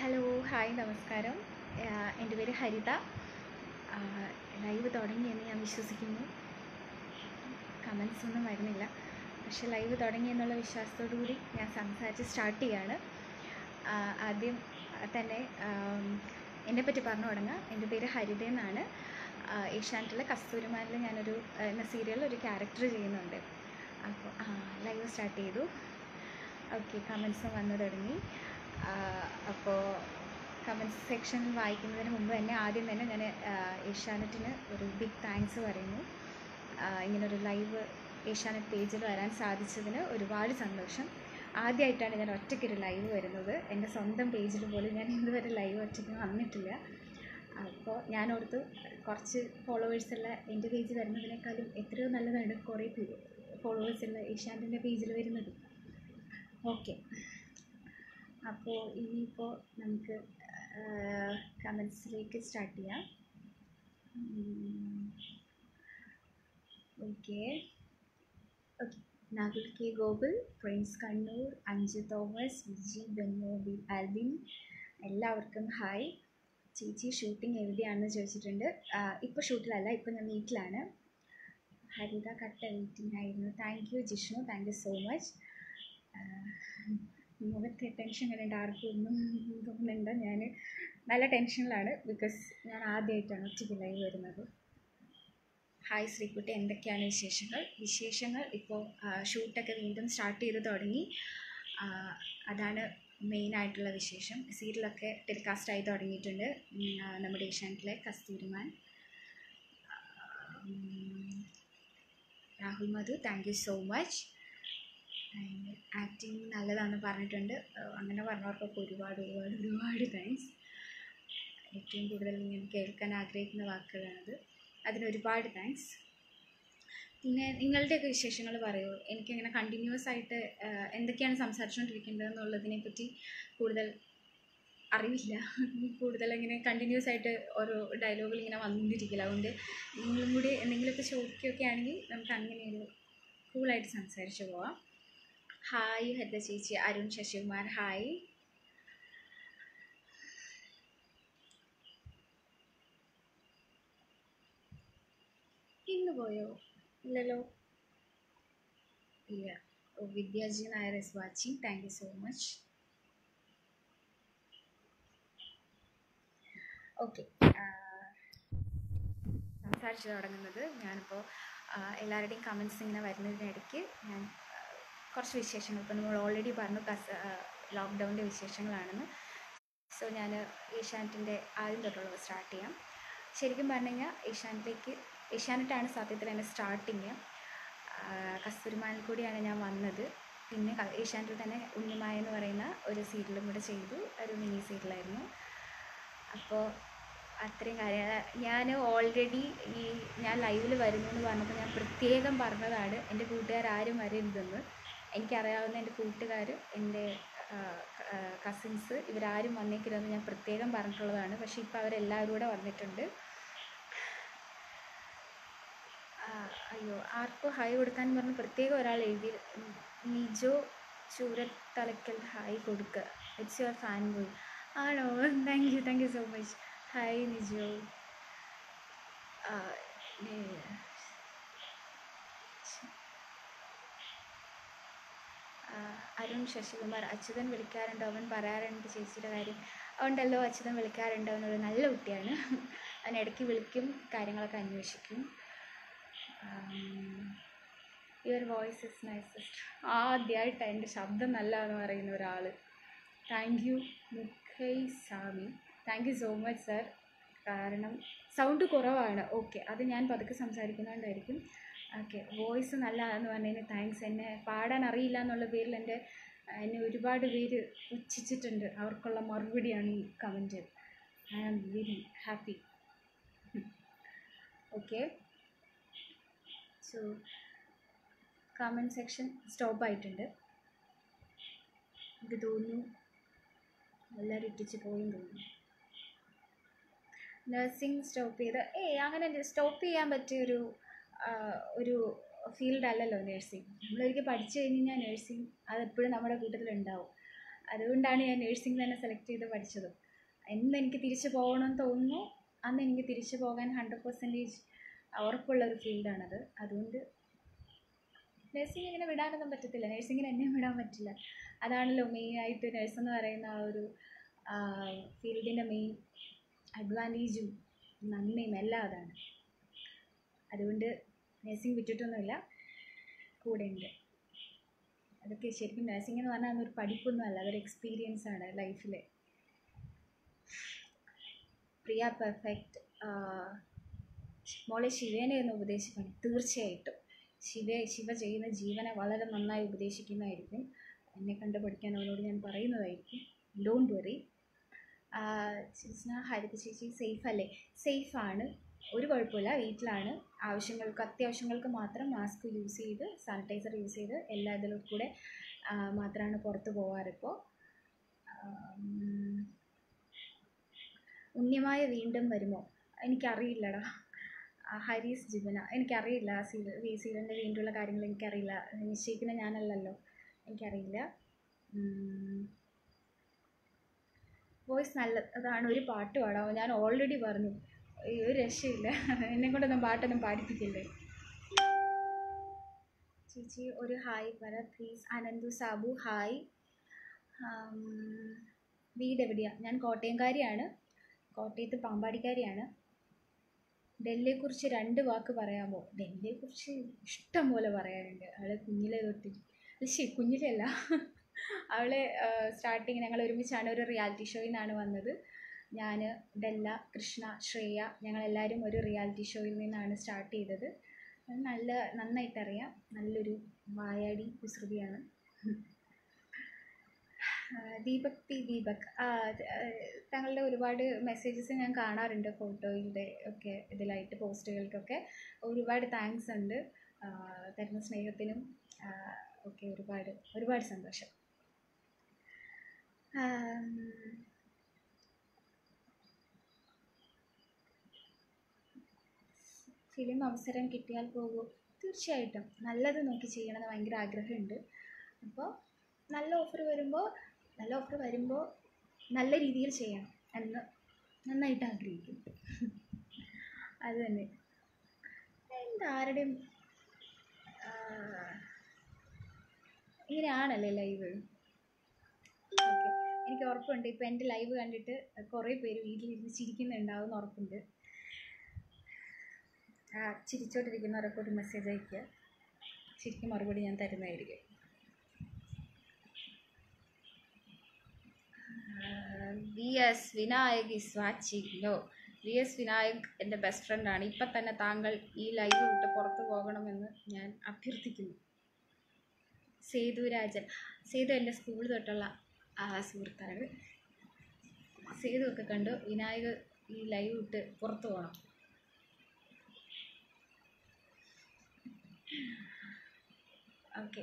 Hello hi നമസ്കാരം. എന്റെ പേര് ഹരിത. ലൈവ് തുടങ്ങിയെന്ന് ഞാൻ വിശ്വസിക്കുന്നു. കമൻസ് ഒന്നും വരുന്നില്ല. പക്ഷെ ലൈവ് തുടങ്ങി എന്നുള്ള വിശ്വാസത്തോടു കൂടി ഞാൻ സംസാരിച്ച് സ്റ്റാർട്ട് ചെയ്യാണ്. ആദ്യം തന്നെ എന്നെ എന്നെപ്പറ്റി പറഞ്ഞു തുടങ്ങാം. എന്റെ പേര് ഹരിത എന്നാണ്. ഏഷ്യാനെറ്റിലെ കസ്തൂരിമാനിൽ ഞാനൊരു എന്ന സീരിയലിൽ ഒരു ക്യാരക്ടർ ചെയ്യുന്നുണ്ട്. അപ്പോൾ ലൈവ് സ്റ്റാർട്ട് ചെയ്തു. ഓക്കെ കമൻസും വന്നു തുടങ്ങി. അപ്പോൾ കമൻസ് സെക്ഷനിൽ വായിക്കുന്നതിന് മുമ്പ് തന്നെ ആദ്യം തന്നെ ഞാൻ ഏഷ്യാനെറ്റിന് ഒരു ബിഗ് താങ്ക്സ് പറയുന്നു. ഇങ്ങനൊരു ലൈവ് ഏഷ്യാനെറ്റ് പേജിൽ വരാൻ സാധിച്ചതിന് ഒരുപാട് സന്തോഷം. ആദ്യമായിട്ടാണ് ഞാൻ ഒറ്റയ്ക്കൊരു ലൈവ് വരുന്നത്. എന്റെ സ്വന്തം പേജിൽ പോലും ഞാൻ ഇതുവരെ ലൈവ് ഒറ്റയ്ക്ക് വന്നിട്ടില്ല. അപ്പോൾ ഞാൻ ഓർത്തു കുറച്ച് ഫോളോവേഴ്സുള്ള എന്റെ പേജ് വരുന്നതിനേക്കാളും എത്രയോ നല്ലതാണ് കുറേ ഫോളോവേഴ്സുള്ള ഏഷ്യാനെറ്റിന്റെ പേജിൽ വരുന്നത്. ഓക്കെ അപ്പോൾ ഇനിയിപ്പോൾ നമുക്ക് കമൻസിലേക്ക് സ്റ്റാർട്ട് ചെയ്യാം. Okay okay Nagul K Gokul Prince Kannur Anju Thomas Viji Benno B Albin എല്ലാവർക്കും ഹായ് ചേച്ചി ഷൂട്ടിംഗ് എവിടെയാണെന്ന് ചോദിച്ചിട്ടുണ്ട്. ഇപ്പോൾ ഷൂട്ടിലല്ല ഇപ്പോൾ ഞാൻ വീട്ടിലാണ്. ഹരിത കട്ട വെയിറ്റിംഗ് ആയിരുന്നു. Thank you Jishnu. Thank you so much മുഖത്തെ ടെൻഷൻ കണ്ടിട്ട് ആർക്കും ഒന്നും തോന്നുന്നുണ്ട് ഞാൻ നല്ല ടെൻഷനിലാണ് ബിക്കോസ് ഞാൻ ആദ്യമായിട്ടാണ് ഒറ്റയ്ക്ക് ലൈവ് വരുന്നത്. ഹായ് ശ്രീക്കുട്ടി എന്തൊക്കെയാണ് വിശേഷങ്ങൾ? വിശേഷങ്ങൾ ഇപ്പോൾ ഷൂട്ടൊക്കെ വീണ്ടും സ്റ്റാർട്ട് ചെയ്ത് തുടങ്ങി. അതാണ് മെയിൻ ആയിട്ടുള്ള വിശേഷം. സീരിയലൊക്കെ ടെലികാസ്റ്റ് ആയി തുടങ്ങിയിട്ടുണ്ട്. നമ്മുടെ ഏഷ്യാനെറ്റിലെ Kasthooriman Rahul Madhu thank you so much acting നല്ലതാണെന്ന് പറഞ്ഞിട്ടുണ്ട്. അങ്ങനെ പറഞ്ഞവർക്കൊക്കെ ഒരുപാട് ഒരുപാട് ഒരുപാട് താങ്ക്സ് ഏറ്റവും കൂടുതൽ ഞാൻ കേൾക്കാൻ ആഗ്രഹിക്കുന്ന വാക്കുകളാണത്. അതിന് ഒരുപാട് താങ്ക്സ് പിന്നെ നിങ്ങളുടെയൊക്കെ വിശേഷങ്ങൾ പറയൂ. എനിക്കങ്ങനെ കണ്ടിന്യൂസ് ആയിട്ട് എന്തൊക്കെയാണ് സംസാരിച്ചുകൊണ്ടിരിക്കേണ്ടത് എന്നുള്ളതിനെ പറ്റി കൂടുതൽ അറിവില്ല. കൂടുതൽ ഇങ്ങനെ കണ്ടിന്യൂസ് ആയിട്ട് ഓരോ ഡയലോഗിൽ ഇങ്ങനെ വന്നുകൊണ്ടിരിക്കില്ല അതുകൊണ്ട് നിങ്ങളും കൂടി എന്തെങ്കിലുമൊക്കെ ചോദിക്കുകയൊക്കെ ആണെങ്കിൽ നമുക്ക് അങ്ങനെ ഒരു കൂളായിട്ട് സംസാരിച്ച് പോവാം. ഹായ് ഹരിത ചേച്ചി അരുൺ ശശികുമാർ ഹായ് പോയോ? ഇല്ലല്ലോ. ഇല്ല. Vidyaji Nair is watching thank you so much okay സംസാരിച്ച് തുടങ്ങുന്നത് ഞാനിപ്പോൾ എല്ലാവരുടെയും കമൻസ് ഇങ്ങനെ വരുന്നതിനിടയ്ക്ക് ഞാൻ കുറച്ച് വിശേഷങ്ങൾ. ഇപ്പോൾ നമ്മൾ ഓൾറെഡി പറഞ്ഞു കസ ലോക്ക്ഡൗണിന്റെ വിശേഷങ്ങളാണെന്ന്. സോ ഞാൻ ഏഷ്യാനെറ്റിന്റെ ആദ്യം തൊട്ടുള്ളത് സ്റ്റാർട്ട് ചെയ്യാം. ശരിക്കും പറഞ്ഞു കഴിഞ്ഞാൽ ഏഷ്യാനെറ്റിലേക്ക് ഏഷ്യാനെറ്റാണ് സത്യത്തിൽ എന്റെ സ്റ്റാർട്ടിങ് കസ്തൂരിമാനിൽ കൂടിയാണ് ഞാൻ വന്നത്. പിന്നെ ഏഷ്യാനെറ്റിൽ തന്നെ ഉണ്ണിമായ എന്ന് പറയുന്ന ഒരു സീരിയലും കൂടെ ചെയ്തു. ഒരു മിനി സീരിയലായിരുന്നു അപ്പോൾ അത്രയും കാര്യങ്ങൾ ഞാൻ ഓൾറെഡി ഈ ഞാൻ ലൈവിൽ വരുന്നു എന്ന് പറഞ്ഞപ്പോൾ ഞാൻ പ്രത്യേകം പറഞ്ഞതാണ് എന്റെ കൂട്ടുകാരും വരരുതെന്ന്. എനിക്കറിയാവുന്ന എന്റെ കൂട്ടുകാർ എന്റെ കസിൻസ് ഇവരാരും വന്നേക്കില്ലെന്ന് ഞാൻ പ്രത്യേകം പറഞ്ഞിട്ടുള്ളതാണ്. പക്ഷേ ഇപ്പോൾ അവരെല്ലാവരും കൂടെ വന്നിട്ടുണ്ട്. അയ്യോ ആർക്കോ ഹായ് കൊടുക്കാൻ പറഞ്ഞ് പ്രത്യേകം ഒരാൾ എഴുതി. നിജോ ചൂരത്തലക്കൽ ഹായ് കൊടുക്കുക ഇറ്റ്സ് യുവർ ഫാൻ ബോയ് ആണോ? Thank you thank you so much hi Nijo ആ, നി- ആ, അരുൺ ശശികുമാർ അച്യുതൻ വിളിക്കാറുണ്ട്. അവൻ പറയാറുണ്ട് ചേച്ചിയുടെ കാര്യം. അതുകൊണ്ടല്ലോ അച്യുതൻ വിളിക്കാറുണ്ട് അവനൊരു നല്ല കുട്ടിയാണ്. അവൻ ഇടയ്ക്ക് വിളിക്കും കാര്യങ്ങളൊക്കെ അന്വേഷിക്കും. യുവർ വോയിസ് ഇസ് നൈസസ്റ്റ് ആദ്യമായിട്ടാണ് എന്റെ ശബ്ദം നല്ല എന്ന് പറയുന്ന ഒരാൾ thank you മുഖൈ Sami thank you so much sir കാരണം സൗണ്ട് കുറവാണ്. ഓക്കെ അത് ഞാൻ പതുക്കെ സംസാരിക്കുന്നതുകൊണ്ടായിരിക്കും ഓക്കെ. വോയിസ് നല്ലതാണെന്ന് പറഞ്ഞതിന് താങ്ക്സ്. എന്നെ പാടാൻ അറിയില്ല എന്നുള്ള പേരിൽ എന്റെ എന്നെ ഒരുപാട് പേര് പുച്ഛിച്ചിട്ടുണ്ട് അവർക്കുള്ള മറുപടിയാണ് ഈ comment. I am very happy. Okay. So comment section stop ആയിട്ടുണ്ട്. എനിക്ക് തോന്നുന്നു എല്ലാവരും ഇട്ടിച്ച് പോയെന്ന് തോന്നുന്നു. നഴ്സിംഗ് സ്റ്റോപ്പ് ചെയ്ത് ഏയ് അങ്ങനെ സ്റ്റോപ്പ് ചെയ്യാൻ പറ്റിയൊരു ഒരു ഫീൽഡ് അല്ലല്ലോ നഴ്സിംഗ് നമ്മളൊരിക്കൽ പഠിച്ചു കഴിഞ്ഞ് കഴിഞ്ഞാൽ നഴ്സിംഗ് അതെപ്പോഴും നമ്മുടെ കൂട്ടത്തിലുണ്ടാവും. അതുകൊണ്ടാണ് ഞാൻ നേഴ്സിംഗ് തന്നെ സെലക്ട് ചെയ്ത് പഠിച്ചത്. എന്ന് എനിക്ക് തിരിച്ചു പോകണമെന്ന് തോന്നുന്നു. അന്ന് എനിക്ക് തിരിച്ചു പോകാൻ ഹൺഡ്രഡ് പെർസെന്റേജ് ഉറപ്പുള്ളൊരു ഫീൽഡാണത് അതുകൊണ്ട് നേഴ്സിംഗ് ഇങ്ങനെ വിടാനൊന്നും പറ്റത്തില്ല. നേഴ്സിങ്ങിന് എന്നെയും വിടാൻ പറ്റില്ല. അതാണല്ലോ മെയിനായിട്ട് നേഴ്സ് എന്ന് പറയുന്ന ആ ഒരു ഫീൽഡിന്റെ മെയിൻ അഡ്വാന്റേജും നന്മയും എല്ലാം അതാണ്. അതുകൊണ്ട് നഴ്സിംഗ് വിട്ടിട്ടൊന്നുമില്ല. ഉണ്ട് അതൊക്കെ ശരിക്കും നേഴ്സിംഗ് എന്ന് പറഞ്ഞാൽ അതൊരു പഠിപ്പൊന്നും അല്ല അതൊരു എക്സ്പീരിയൻസ് ആണ് ലൈഫിൽ പ്രിയ പെർഫെക്റ്റ് മോളെ ശിവേനെ ഒന്ന് ഉപദേശിക്കണം തീർച്ചയായിട്ടും. ശിവ ശിവ ചെയ്യുന്ന ജീവനെ വളരെ നന്നായി ഉപദേശിക്കുന്നതായിരിക്കും. എന്നെ കണ്ട് പഠിക്കാൻ അവനോട് ഞാൻ പറയുന്നതായിരിക്കും. ഡോണ്ട് വറി ചേച്ചിന ഹരിത ചേച്ചി സേഫ് അല്ലേ? സേഫാണ് ഒരു കുഴപ്പമില്ല വീട്ടിലാണ്. ആവശ്യങ്ങൾക്ക് അത്യാവശ്യങ്ങൾക്ക് മാത്രം മാസ്ക് യൂസ് ചെയ്ത് സാനിറ്റൈസർ യൂസ് ചെയ്ത് എല്ലാ ഇതിലും കൂടെ മാത്രമാണ് പുറത്ത് പോകാറിപ്പോൾ ഉണ്യമായ വീണ്ടും വരുമോ? എനിക്കറിയില്ലടാ. ഹരീസ് ജിബന എനിക്കറിയില്ല. ആ സീരിയൽ ഈ സീരിയലിന്റെ വീണ്ടുള്ള കാര്യങ്ങൾ എനിക്കറിയില്ല. നിശ്ചയിക്കുന്ന ഞാനല്ലല്ലോ. എനിക്കറിയില്ല. വോയിസ് നല്ല അതാണ് ഒരു പാട്ട് പാടാമോ ഞാൻ ഓൾറെഡി പറഞ്ഞു. ഒരു രക്ഷയില്ല. എന്നെ കൊണ്ടൊന്നും പാട്ടൊന്നും പാടിപ്പിക്കില്ലേ? ചേച്ചി ഒരു ഹായ് പറ പ്ലീസ് അനന്തു സാബു ഹായ്. വീട് എവിടെയാണ് ഞാൻ കോട്ടയംകാരിയാണ്. കോട്ടയത്ത് പാമ്പാടിക്കാരിയാണ്. ഡൽഹിയെക്കുറിച്ച് രണ്ട് വാക്ക് പറയാമോ? ഡൽഹിയെക്കുറിച്ച് ഇഷ്ടം പോലെ പറയാനുണ്ട്. അവളെ കുഞ്ഞിലെ തൊട്ട് ശരി കുഞ്ഞിലല്ല അവളെ സ്റ്റാർട്ടിങ് ഞങ്ങൾ ഒരുമിച്ചാണ് ഒരു റിയാലിറ്റി ഷോയിൽ നിന്നാണ് വന്നത്. ഞാൻ ഡെല്ല കൃഷ്ണ ശ്രേയ ഞങ്ങളെല്ലാവരും ഒരു റിയാലിറ്റി ഷോയിൽ നിന്നാണ് സ്റ്റാർട്ട് ചെയ്തത്. നല്ല നന്നായിട്ട് അറിയാം നല്ലൊരു വായാടി കുസൃതിയാണ്. ദീപക് പി ദീപക്. താങ്കളുടെ ഒരുപാട് മെസ്സേജസ് ഞാൻ കാണാറുണ്ട് ഫോട്ടോയുടെ ഒക്കെ ഇതിലായിട്ട് പോസ്റ്റുകൾക്കൊക്കെ. ഒരുപാട് താങ്ക്സ് ഉണ്ട്. തരുന്ന സ്നേഹത്തിനും ഒക്കെ ഒരുപാട് ഒരുപാട് സന്തോഷം ആം, ഫിലിം അവസരം കിട്ടിയാൽ പോകുമോ തീർച്ചയായിട്ടും. നല്ലത് നോക്കി ചെയ്യണമെന്ന് ഭയങ്കര ആഗ്രഹമുണ്ട്. അപ്പോൾ നല്ല ഓഫർ വരുമ്പോൾ നല്ല ഓഫർ വരുമ്പോൾ നല്ല രീതിയിൽ ചെയ്യണം എന്ന് നന്നായിട്ട് ആഗ്രഹിക്കുന്നു. അത് തന്നെ. എന്താരുടെയും ഇങ്ങനെയാണല്ലേ ലൈവ് എനിക്ക് ഉറപ്പുണ്ട്. ഇപ്പോൾ എന്റെ ലൈവ് കണ്ടിട്ട് കുറേ പേര് വീട്ടിലിരുന്ന് ചിരിക്കുന്നുണ്ടാവും എന്ന് ഉറപ്പുണ്ട്. ചിരിച്ചോണ്ടിരിക്കുന്നവരൊക്കെ ഒരു മെസ്സേജ് അയക്കുക ശരിക്കും മറുപടി ഞാൻ തരുന്നതായിരിക്കും. V S Vinayak is watching. Low V S Vinayak എന്റെ ബെസ്റ്റ് ഫ്രണ്ടാണ് ഇപ്പം തന്നെ താങ്കൾ ഈ ലൈവ് വിട്ട് പുറത്തു പോകണമെന്ന് ഞാൻ അഭ്യർത്ഥിക്കുന്നു. സേതു രാജൻ. സേതു എന്റെ സ്കൂൾ തൊട്ടുള്ള സുഹൃത്താണ്. സേതു ഒക്കെ കണ്ടു വിനായക് ഈ ലൈവ് വിട്ട് പുറത്തു പോകണം. ഓക്കെ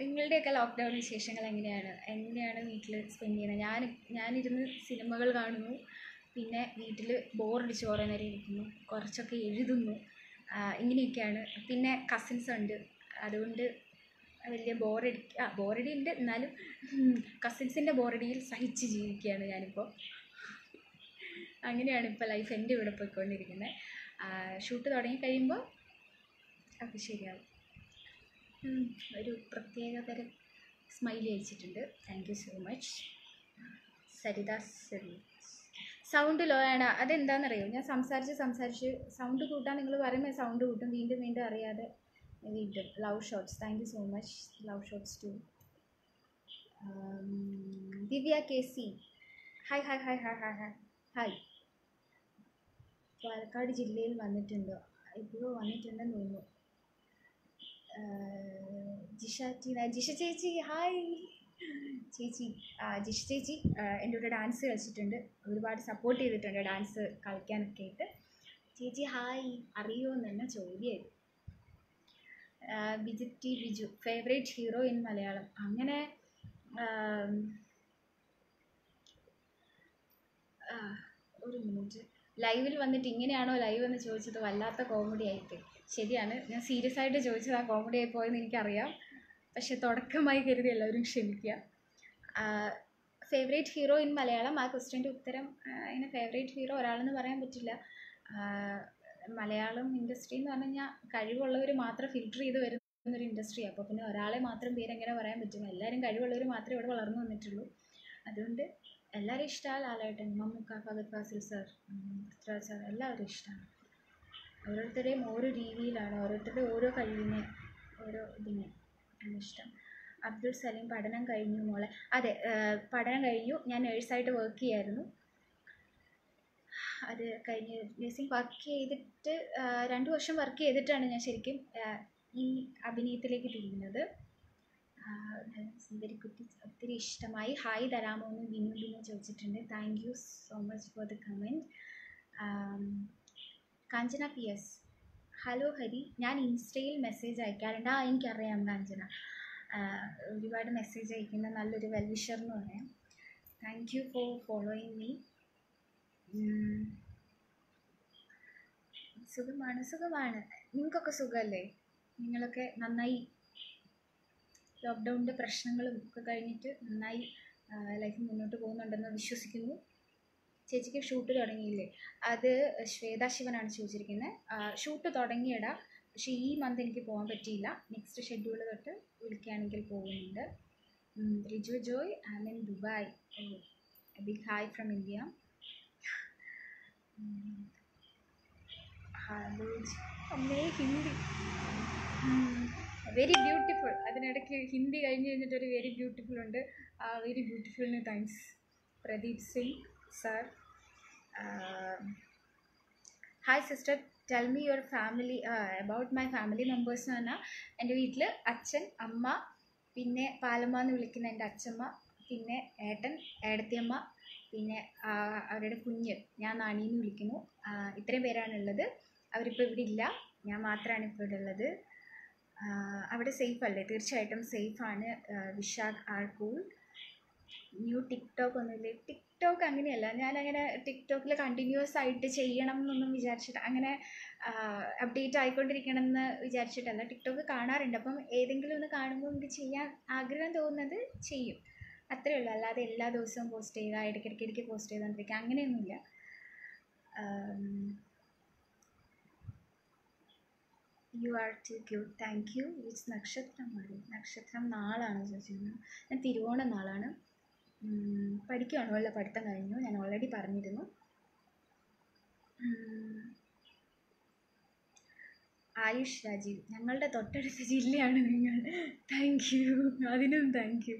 നിങ്ങളുടെയൊക്കെ ലോക്ക്ഡൗൺ വിശേഷങ്ങൾ എങ്ങനെയാണ്? എങ്ങനെയാണ് വീട്ടിൽ സ്പെൻഡ് ചെയ്യുന്നത് ഞാൻ ഞാനിരുന്ന് സിനിമകൾ കാണുന്നു. പിന്നെ വീട്ടിൽ ബോറടിച്ച് കുറേ നേരം ഇരിക്കുന്നു. കുറച്ചൊക്കെ എഴുതുന്നു. ഇങ്ങനെയൊക്കെയാണ്. പിന്നെ കസിൻസ് ഉണ്ട്. അതുകൊണ്ട് വലിയ ബോറടി ആ ബോറടി ഉണ്ട് എന്നാലും കസിൻസിന്റെ ബോറടിയിൽ സഹിച്ച് ജീവിക്കുകയാണ് ഞാനിപ്പോൾ അങ്ങനെയാണ് ഇപ്പോൾ ലൈഫ് എന്റെ ഇവിടെ പോയിക്കൊണ്ടിരിക്കുന്നത് ഷൂട്ട് തുടങ്ങി കഴിയുമ്പോൾ അത് ശരിയാവും. ഒരു പ്രത്യേക തരം സ്മൈലി അയച്ചിട്ടുണ്ട്. Thank you so much Saritha സരി സൗണ്ട് ലോ ആണ്. അതെന്താണെന്നറിയോ ഞാൻ സംസാരിച്ച് സംസാരിച്ച് സൗണ്ട് കൂട്ടാൻ നിങ്ങൾ പറയുമ്പോൾ സൗണ്ട് കൂട്ടും. വീണ്ടും വീണ്ടും അറിയാതെ വീണ്ടും. Love shots thank you so much love shots to Divya K C hi hi hi hi hi hi hi Palakkad ജില്ലയിൽ വന്നിട്ടുണ്ടോ? ഇപ്പോൾ വന്നിട്ടുണ്ടെന്ന് തോന്നുന്നു. ജിഷ ടീന ജിഷ ചേച്ചി ഹായ്. ചേച്ചി ജിഷ ചേച്ചി എന്റെ കൂടെ ഡാൻസ് കളിച്ചിട്ടുണ്ട്. ഒരുപാട് സപ്പോർട്ട് ചെയ്തിട്ടുണ്ട് ഡാൻസ് കളിക്കാനൊക്കെ ആയിട്ട് ചേച്ചി ഹായ്. അറിയോ എന്ന് ചോദ്യമായിരുന്നു Bijith T Biju favourite hero in Malayalam. അങ്ങനെ ഒരു മിനിറ്റ് ലൈവിൽ വന്നിട്ട് ഇങ്ങനെയാണോ ലൈവ് എന്ന് ചോദിച്ചത്? വല്ലാത്ത കോമഡി ആയിപ്പോയി ശരിയാണ്. ഞാൻ സീരിയസ് ആയിട്ട് ചോദിച്ചത് ആ കോമഡി ആയി പോയെന്ന് എനിക്കറിയാം. പക്ഷെ തുടക്കമായി കരുതി എല്ലാവരും ക്ഷമിക്കുക. ഫേവറേറ്റ് ഹീറോ ഇൻ മലയാളം ആ ക്വസ്റ്റ്യന്റെ ഉത്തരം അതിന് ഫേവറേറ്റ് ഹീറോ ഒരാളെന്ന് പറയാൻ പറ്റില്ല. മലയാളം ഇൻഡസ്ട്രി എന്ന് പറഞ്ഞു കഴിഞ്ഞാൽ കഴിവുള്ളവർ മാത്രം ഫിൽട്ടർ ചെയ്ത് വരുന്ന ഒരു ഇൻഡസ്ട്രി അപ്പോൾ പിന്നെ ഒരാളെ മാത്രം പേരെങ്ങനെ പറയാൻ പറ്റും? എല്ലാവരും കഴിവുള്ളവർ മാത്രമേ ഇവിടെ വളർന്നു വന്നിട്ടുള്ളൂ. അതുകൊണ്ട് എല്ലാവരും ഇഷ്ടമാണ് ലാലേട്ടൻ മമ്മൂക്ക ഫഗത് ഫാസിൽ സർ പൃഥ്വിരാജ് സാർ എല്ലാവരും ഇഷ്ടമാണ്. ഓരോരുത്തരുടെയും ഓരോ രീതിയിലാണ് ഓരോരുത്തരുടെ ഓരോ കഴിവിനെ ഓരോ ഇതിനെ ഇഷ്ടം. അബ്ദുൾ സലീം പഠനം കഴിഞ്ഞു മോളെ. അതെ പഠനം കഴിഞ്ഞു. ഞാൻ നേഴ്സായിട്ട് വർക്ക് ചെയ്യായിരുന്നു. അത് കഴിഞ്ഞ് നേഴ്സിംഗ് വർക്ക് ചെയ്തിട്ട് രണ്ട് വർഷം വർക്ക് ചെയ്തിട്ടാണ് ഞാൻ ശരിക്കും ഈ അഭിനയത്തിലേക്ക് നല്ല സുന്ദരിക്കുട്ടി ഒത്തിരി ഇഷ്ടമായി. ഹായ് തരാമോ എന്ന് ബിനു ബിനു ചോദിച്ചിട്ടുണ്ട്. Thank you so much for the comment Kanchana P S. Hello Hari ഞാൻ ഇൻസ്റ്റയിൽ മെസ്സേജ് അയക്കാറുണ്ട്. ആ എനിക്കറിയാം കാഞ്ചന. ഒരുപാട് മെസ്സേജ് അയക്കുന്ന നല്ലൊരു വെൽവിഷർ എന്ന് പറയാം. Thank you for following me സുഖമാണ് സുഖമാണ്. നിങ്ങൾക്കൊക്കെ സുഖമല്ലേ? നിങ്ങളൊക്കെ നന്നായി ലോക്ക്ഡൗണിന്റെ പ്രശ്നങ്ങളും ഒക്കെ കഴിഞ്ഞിട്ട് നന്നായി ലൈഫ് മുന്നോട്ട് പോകുന്നുണ്ടെന്ന് വിശ്വസിക്കുന്നു. ചേച്ചിക്ക് ഷൂട്ട് തുടങ്ങിയില്ലേ? അത് ശ്വേത ശിവനാണ് ചോദിച്ചിരിക്കുന്നത് ഷൂട്ട് തുടങ്ങിയടാ. പക്ഷേ ഈ മന്ത് എനിക്ക് പോകാൻ പറ്റിയില്ല. നെക്സ്റ്റ് ഷെഡ്യൂൾ തൊട്ട് വിളിക്കുകയാണെങ്കിൽ പോകുന്നുണ്ട് Riju Joy I mean Dubai big hi from India അമ്മേ ഹിന്ദി. വെരി ബ്യൂട്ടിഫുൾ അതിനിടയ്ക്ക് ഹിന്ദി കഴിഞ്ഞ് കഴിഞ്ഞിട്ട് ഒരു വെരി ബ്യൂട്ടിഫുൾ ഉണ്ട്. ആ very ബ്യൂട്ടിഫുളിന് thanks Pradeep Singh sir hi sister tell me your family about my family members എന്ന് പറഞ്ഞാൽ എന്റെ വീട്ടിൽ അച്ഛൻ അമ്മ പിന്നെ പാലമ്മ എന്ന് വിളിക്കുന്ന എന്റെ അച്ഛമ്മ പിന്നെ ഏട്ടൻ ഏടത്തിയമ്മ പിന്നെ അവരുടെ കുഞ്ഞ് ഞാൻ നാണീന്ന് വിളിക്കുന്നു. ഇത്രയും പേരാണുള്ളത് അവരിപ്പോൾ ഇവിടെ ഇല്ല. ഞാൻ മാത്രമാണ് ഇപ്പോൾ ഇവിടെ ഉള്ളത്. അവിടെ സേഫ് അല്ലേ? തീർച്ചയായിട്ടും സേഫാണ് Vishakh are cool. New TikTok ഒന്നുമില്ലേ? ടിക്ടോക്ക് അങ്ങനെയല്ല. ഞാനങ്ങനെ ടിക്ടോക്കിൽ കണ്ടിന്യൂസ് ആയിട്ട് ചെയ്യണം എന്നൊന്നും വിചാരിച്ചിട്ട് അങ്ങനെ അപ്ഡേറ്റ് ആയിക്കൊണ്ടിരിക്കണം എന്ന് വിചാരിച്ചിട്ടല്ല. ടിക്ടോക്ക് കാണാറുണ്ട്. അപ്പം ഏതെങ്കിലും ഒന്ന് കാണുമ്പോൾ എനിക്ക് ചെയ്യാൻ ആഗ്രഹം തോന്നുന്നത് ചെയ്യും. അത്രേ ഉള്ളൂ. അല്ലാതെ എല്ലാ ദിവസവും പോസ്റ്റ് ചെയ്യുക ഇടയ്ക്കിടയ്ക്ക് ഇടയ്ക്ക് പോസ്റ്റ് ചെയ്തുകൊണ്ടിരിക്കുക അങ്ങനെയൊന്നുമില്ല you are too cute thank you which നക്ഷത്രം മതി നക്ഷത്രം നാളാണ് ചോദിച്ചിരുന്നത് ഞാൻ തിരുവോണ നാളാണ്. പഠിക്കുകയാണോ അല്ല പഠിത്തം കഴിഞ്ഞു. ഞാൻ ഓൾറെഡി പറഞ്ഞിരുന്നു. ആയുഷ് രാജീവ്. ഞങ്ങളുടെ തൊട്ടടുത്ത ജില്ലയാണ് നിങ്ങൾ. താങ്ക് യു അതിനും താങ്ക് യു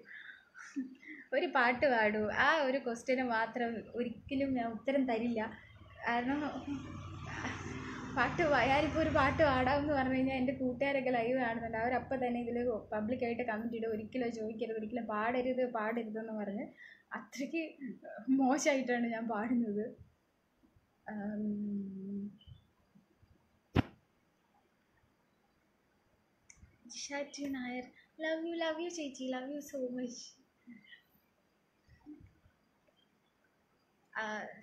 ഒരു പാട്ട് പാടൂ. ആ ഒരു ക്വസ്റ്റ്യന് മാത്രം ഒരിക്കലും ഞാൻ ഉത്തരം തരില്ല. കാരണം പാട്ട് ഞാനിപ്പോൾ ഒരു പാട്ട് പാടാമെന്ന് പറഞ്ഞു കഴിഞ്ഞാൽ എന്റെ കൂട്ടുകാരൊക്കെ ലൈവ് കാണുന്നുണ്ട്. അവരപ്പം തന്നെ ഇതിൽ പബ്ലിക്കായിട്ട് കമന്റ് ഇടും. ഒരിക്കലും ചോദിക്കരുത് ഒരിക്കലും പാടരുത് പാടരുതെന്ന് പറഞ്ഞ് അത്രയ്ക്ക് മോശമായിട്ടാണ് ഞാൻ പാടുന്നത്. T Nair love you love you ചേച്ചി love you so much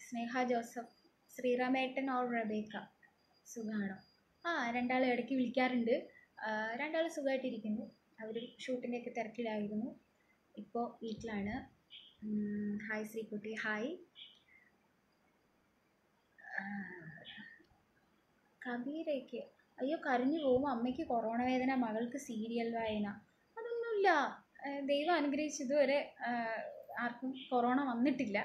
Sneha Joseph ശ്രീറാമേട്ടൻ or Rebecca? സുഖമാണോ ആ രണ്ടാളും ഇടയ്ക്ക് വിളിക്കാറുണ്ട്. രണ്ടാളും സുഖമായിട്ടിരിക്കുന്നു അവർ ഷൂട്ടിന്റെയൊക്കെ തിരക്കിലായിരുന്നു. ഇപ്പോൾ വീട്ടിലാണ്. Hi Sreekutty hi. കബീരയ്ക്ക്. അയ്യോ കരഞ്ഞു പോകും. അമ്മയ്ക്ക് കൊറോണ വേദന മകൾക്ക് സീരിയൽ വായന. അതൊന്നുമില്ല. ദൈവം അനുഗ്രഹിച്ച് ഇതുവരെ ആർക്കും കൊറോണ വന്നിട്ടില്ല.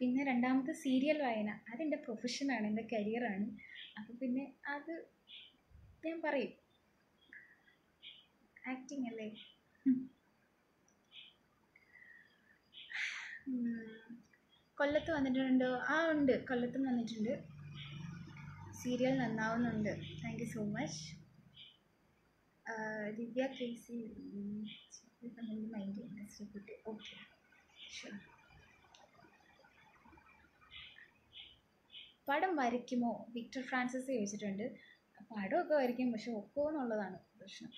പിന്നെ രണ്ടാമത്തെ സീരിയൽ വായന. അതെന്റെ പ്രൊഫഷനാണ് എന്റെ കരിയറാണ്. അപ്പോൾ പിന്നെ അത് ഞാൻ പറയും. ആക്ടിങ് അല്ലേ. കൊല്ലത്ത് വന്നിട്ടുണ്ടോ. ആ ഉണ്ട്. കൊല്ലത്തും വന്നിട്ടുണ്ട്. Serial നന്നാവുന്നുണ്ട്. Thank you so much Divya KC mind okay sure പടം വരയ്ക്കുമോ? വിക്ടർ ഫ്രാൻസിസ് ചോദിച്ചിട്ടുണ്ട്. പടമൊക്കെ വരയ്ക്കും പക്ഷെ ഒക്കോ എന്നുള്ളതാണ് പ്രശ്നം.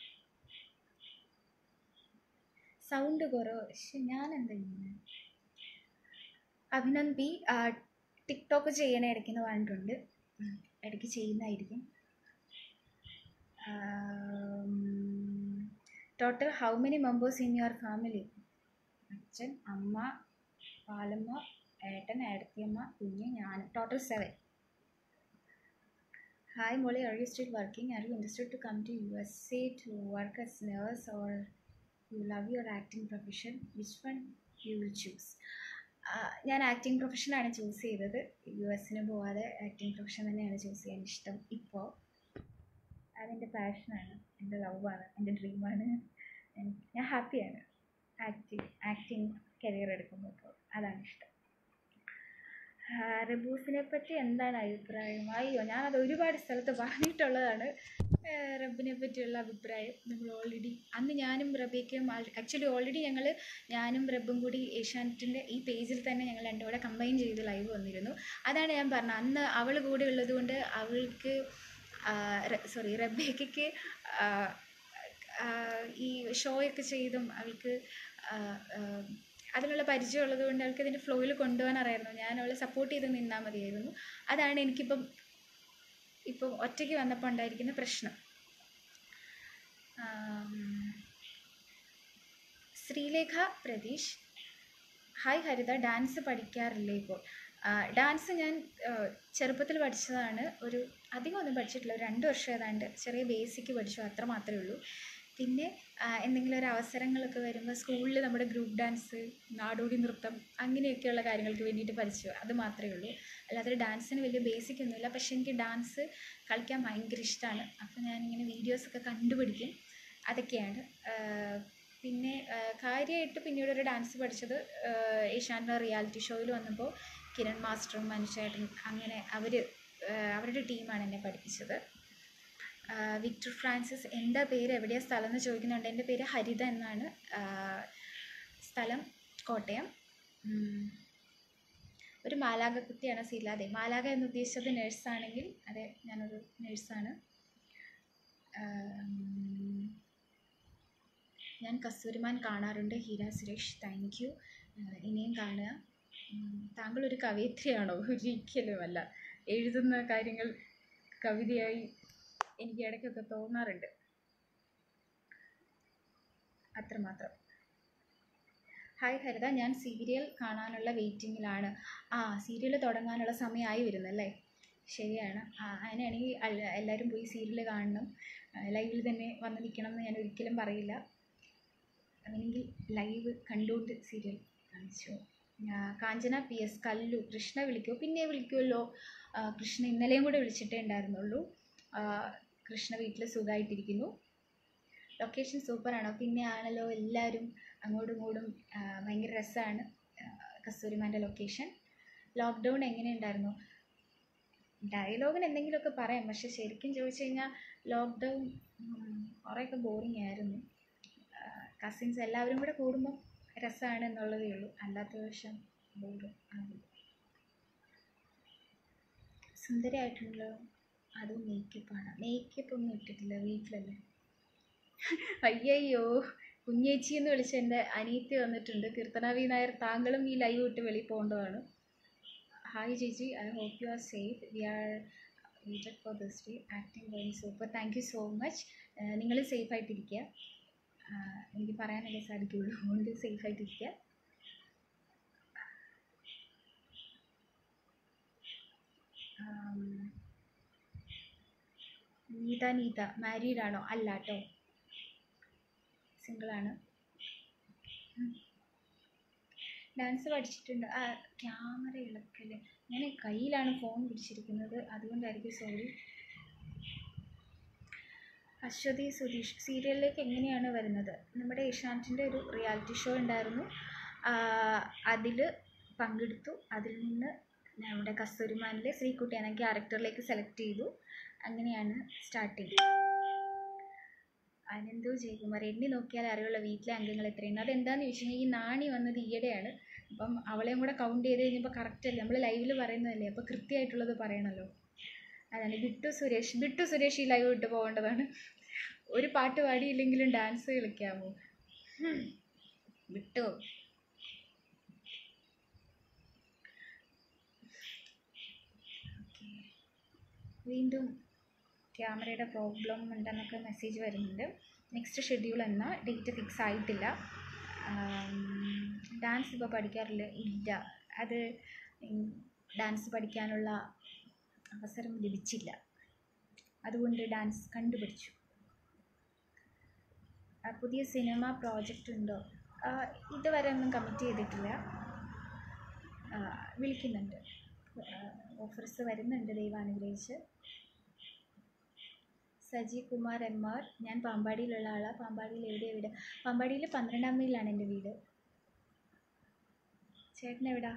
സൗണ്ട് കുറവ്. പക്ഷെ ഞാൻ എന്താ ചെയ്യുന്നത് അഭിനന്ദ് ബി ടിക്ടോക്ക് ചെയ്യണ ഇടയ്ക്കെന്ന് പറഞ്ഞിട്ടുണ്ട് ഇടയ്ക്ക് ചെയ്യുന്നതായിരിക്കും. Total how many members in your family? അച്ഛൻ അമ്മ പാലമ്മ ഏട്ടൻ ഏടത്തിയമ്മ കുഞ്ഞ് ഞാൻ. Total seven hi Molly. Are you still working are you interested to come to U S A to work as nurse or you love your acting profession which one you will choose ഞാൻ acting പ്രൊഫഷനാണ് choose ചെയ്തത്. U എസിന് പോവാതെ acting profession തന്നെയാണ് choose ചെയ്യാൻ ഇഷ്ടം ഇപ്പോൾ അതെന്റെ പാഷനാണ് എന്റെ ലവാണ് എന്റെ ഡ്രീമാണ് ഞാൻ ഹാപ്പിയാണ് ആക്ടിങ് ആക്ടിങ് കരിയർ എടുക്കുമ്പോൾ ഇപ്പോൾ അതാണ് ഇഷ്ടം. റബൂസിനെ പറ്റി എന്താണ് അഭിപ്രായം? അയ്യോ ഞാനത് ഒരുപാട് സ്ഥലത്ത് പറഞ്ഞിട്ടുള്ളതാണ്. റബ്ബിനെ പറ്റിയുള്ള അഭിപ്രായം നമ്മൾ ഓൾറെഡി അന്ന് ഞാനും റബിക്കും ആക്ച്വലി ഓൾറെഡി ഞങ്ങൾ ഞാനും റബ്ബും കൂടി ഏഷ്യാനെറ്റിന്റെ ഈ പേജിൽ തന്നെ ഞങ്ങൾ രണ്ടും കൂടെ കമ്പൈൻ ചെയ്ത് ലൈവ് വന്നിരുന്നു. അതാണ് ഞാൻ പറഞ്ഞത്. അന്ന് അവൾ കൂടെ ഉള്ളതുകൊണ്ട് അവൾക്ക് സോറി റബ്ബയ്ക്ക് ഈ ഷോയൊക്കെ ചെയ്തും അവൾക്ക് അതിനുള്ള പരിചയം ഉള്ളത് കൊണ്ട് അവൾക്ക് ഇതിന്റെ ഫ്ലോയിൽ കൊണ്ടുപോകാൻ അറിയായിരുന്നു. ഞാൻ അവളെ സപ്പോർട്ട് ചെയ്ത് നിന്നാൽ മതിയായിരുന്നു. അതാണ് എനിക്കിപ്പം ഇപ്പം ഒറ്റയ്ക്ക് വന്നപ്പോൾ ഉണ്ടായിരിക്കുന്ന പ്രശ്നം. ശ്രീലേഖ പ്രതീഷ് ഹായ് ഹരിത ഡാൻസ് പഠിക്കാറില്ലേ ഇപ്പോൾ? ഡാൻസ് ഞാൻ ചെറുപ്പത്തിൽ പഠിച്ചതാണ്. ഒരു അധികം ഒന്നും പഠിച്ചിട്ടില്ല. ഒരു രണ്ട് വർഷം ഏതാണ്ട് ചെറിയ ബേസിക്ക് പഠിച്ചു. അത്ര മാത്രമേ ഉള്ളൂ. പിന്നെ എന്തെങ്കിലും ഒരു അവസരങ്ങളൊക്കെ വരുമ്പോൾ സ്കൂളിൽ നമ്മുടെ ഗ്രൂപ്പ് ഡാൻസ് നാടോടി നൃത്തം അങ്ങനെയൊക്കെയുള്ള കാര്യങ്ങൾക്ക് വേണ്ടിയിട്ട് പഠിച്ചു. അത് മാത്രമേ ഉള്ളൂ. അല്ലാതെ ഡാൻസിന് വലിയ ബേസിക് ഒന്നുമില്ല. പക്ഷേ എനിക്ക് ഡാൻസ് കളിക്കാൻ ഭയങ്കര ഇഷ്ടമാണ് അപ്പോൾ ഞാനിങ്ങനെ വീഡിയോസൊക്കെ കണ്ടുപിടിക്കും. അതൊക്കെയാണ്. പിന്നെ കാര്യമായിട്ട് പിന്നീട് ഒരു ഡാൻസ് പഠിച്ചത് ഏഷ്യാന്റെ റിയാലിറ്റി ഷോയിൽ വന്നപ്പോൾ കിരൺ മാസ്റ്ററും മനുഷ്യേട്ടൻ അങ്ങനെ അവർ അവരുടെ ടീമാണ് എന്നെ പഠിപ്പിച്ചത്. വിക്ടർ ഫ്രാൻസിസ് എന്റെ പേര് എവിടെയാണ് സ്ഥലം എന്ന് ചോദിക്കുന്നുണ്ട്. എന്റെ പേര് ഹരിത എന്നാണ്. സ്ഥലം കോട്ടയം. ഒരു മാലാക കുട്ടിയാണ് സീലാതെ മാലാക എന്ന് ഉദ്ദേശിച്ചത് നേഴ്സാണെങ്കിൽ അതെ ഞാനൊരു നേഴ്സാണ് ഞാൻ കസ്തൂരിമാൻ കാണാറുണ്ട്. ഹീര സുരേഷ് താങ്ക് യു ഇനിയും കാണുക. താങ്കൾ ഒരു കവയിത്രിയാണോ? ഒരിക്കലുമല്ല. എഴുതുന്ന കാര്യങ്ങൾ കവിതയായി എനിക്ക് ഇടയ്ക്കൊക്കെ തോന്നാറുണ്ട്. അത്രമാത്രം. ഹായ് ഹരിത ഞാൻ സീരിയൽ കാണാനുള്ള വെയിറ്റിങ്ങിലാണ്. ആ സീരിയൽ തുടങ്ങാനുള്ള സമയമായി വരുന്നല്ലേ? ശരിയാണ്. ആ അതിനാണെങ്കിൽ എല്ലാവരും പോയി സീരിയൽ കാണണം. ലൈവിൽ തന്നെ വന്ന് നിൽക്കണം എന്ന് ഞാൻ ഒരിക്കലും പറയില്ല. അങ്ങനെയെങ്കിൽ ലൈവ് കണ്ടുകൊണ്ട് സീരിയൽ കാണിച്ചു. കാഞ്ചന പി എസ് കല്ലു കൃഷ്ണ വിളിക്കുമോ പിന്നെ വിളിക്കുമല്ലോ കൃഷ്ണ ഇന്നലെയും കൂടെ വിളിച്ചിട്ടേ ഉണ്ടായിരുന്നുള്ളൂ. കൃഷ്ണ വീട്ടിൽ സുഖമായിട്ടിരിക്കുന്നു ലൊക്കേഷൻ സൂപ്പറാണ് പിന്നെ ആണല്ലോ എല്ലാവരും അങ്ങോട്ടും ഇങ്ങോട്ടും ഭയങ്കര രസമാണ് കസ്തൂരിമാന്റെ ലൊക്കേഷൻ ലോക്ക്ഡൗൺ എങ്ങനെയുണ്ടായിരുന്നു ഡയലോഗിന് എന്തെങ്കിലുമൊക്കെ പറയാം. പക്ഷെ ശരിക്കും ചോദിച്ചു കഴിഞ്ഞാൽ ലോക്ക്ഡൗൺ കുറേയൊക്കെ ബോറിംഗ് ആയിരുന്നു. കസിൻസ് എല്ലാവരും കൂടെ കൂടുമ്പം രസമാണ് എന്നുള്ളതേ ഉള്ളൂ. അല്ലാത്ത വർഷം ബോറും ആകും സുന്ദരിയായിട്ടുണ്ടല്ലോ അതും മേക്കപ്പാണ്. മേക്കപ്പ് ഒന്നും ഇട്ടിട്ടില്ല വീട്ടിലല്ലേ? അയ്യയ്യോ. കുഞ്ഞേച്ചി എന്ന് വിളിച്ച എന്റെ അനിയത്തി വന്നിട്ടുണ്ട്. കീർത്തനാവി നായർ താങ്കളും ഈ ലൈവ് വിട്ട് വെളിയിൽ പോകേണ്ടതാണ്. ഹായ് ചേച്ചി I hope you are safe we are waited for this day acting going super thank you so much നിങ്ങൾ സേഫായിട്ടിരിക്കുക എനിക്ക് പറയാനല്ലേ സാധിക്കുള്ളൂ. അതുകൊണ്ട് സേഫായിട്ടിരിക്കുക നീത നീത മാരീഡാണോ ആണോ? അല്ല കേട്ടോ സിംഗിളാണ് ഡാൻസ് പഠിച്ചിട്ടുണ്ട്. ആ ക്യാമറ ഇളക്കൽ. ഞാൻ കയ്യിലാണ് ഫോൺ പിടിച്ചിരിക്കുന്നത്. അതുകൊണ്ടായിരിക്കും സോറി അശ്വതി സുധീഷ് സീരിയലിലേക്ക് എങ്ങനെയാണ് വരുന്നത്? നമ്മുടെ ഏഷ്യാനെറ്റിന്റെ ഒരു റിയാലിറ്റി ഷോ ഉണ്ടായിരുന്നു. അതിൽ പങ്കെടുത്തു. അതിൽ നിന്ന് നമ്മുടെ കസ്തൂരിമാനിലെ ശ്രീകുട്ടി എന്ന ക്യാരക്ടറിലേക്ക് സെലക്ട് ചെയ്തു. അങ്ങനെയാണ് സ്റ്റാർട്ടിങ് അനന്തു ജയകുമാർ എണ്ണി നോക്കിയാൽ അറിവുള്ള വീട്ടിലെ അംഗങ്ങൾ എത്രയാണ് അതെന്താണെന്ന് ചോദിച്ചു കഴിഞ്ഞാൽ ഈ നാണി വന്നത് ഈയിടെയാണ്. അപ്പം അവളെയും കൂടെ കൗണ്ട് ചെയ്ത് കഴിഞ്ഞപ്പോൾ കറക്റ്റ് അല്ലേ? നമ്മൾ ലൈവിൽ പറയുന്നതല്ലേ? അപ്പോൾ കൃത്യമായിട്ടുള്ളത് പറയണമല്ലോ അതാണ് ബിട്ടു സുരേഷ്. ബിട്ടു സുരേഷ് ഈ ലൈവ് വിട്ട് പോകേണ്ടതാണ്. ഒരു പാട്ട് പാടിയില്ലെങ്കിലും ഡാൻസ് കളിക്കാമോ? വിട്ടോ? വീണ്ടും ക്യാമറയുടെ പ്രോബ്ലം ഉണ്ടെന്നൊക്കെ മെസ്സേജ് വരുന്നുണ്ട്. നെക്സ്റ്റ് ഷെഡ്യൂൾ എന്നാൽ ഡേറ്റ് ഫിക്സ് ആയിട്ടില്ല. ഡാൻസ് ഇപ്പോൾ പഠിക്കാറില്ല ഇല്ല. അത് ഡാൻസ് പഠിക്കാനുള്ള അവസരം ലഭിച്ചില്ല. അതുകൊണ്ട് ഡാൻസ് കണ്ടുപിടിച്ചു. പുതിയ സിനിമ പ്രോജക്റ്റ് ഉണ്ടോ? ഇതുവരെ ഒന്നും കമ്മിറ്റ് ചെയ്തിട്ടില്ല. വിളിക്കുന്നുണ്ട്. ഓഫേഴ്സ് വരുന്നുണ്ട് ദൈവം അനുഗ്രഹിച്ച് സജി കുമാർ എം ആർ ഞാൻ പാമ്പാടിയിലുള്ള ആളാണ് പാമ്പാടിയിൽ എവിടെയാണ് വീട് പാമ്പാടിയിൽ പന്ത്രണ്ടാം മൈലിലാണ് എന്റെ വീട്. ചേട്ടൻ എവിടാ?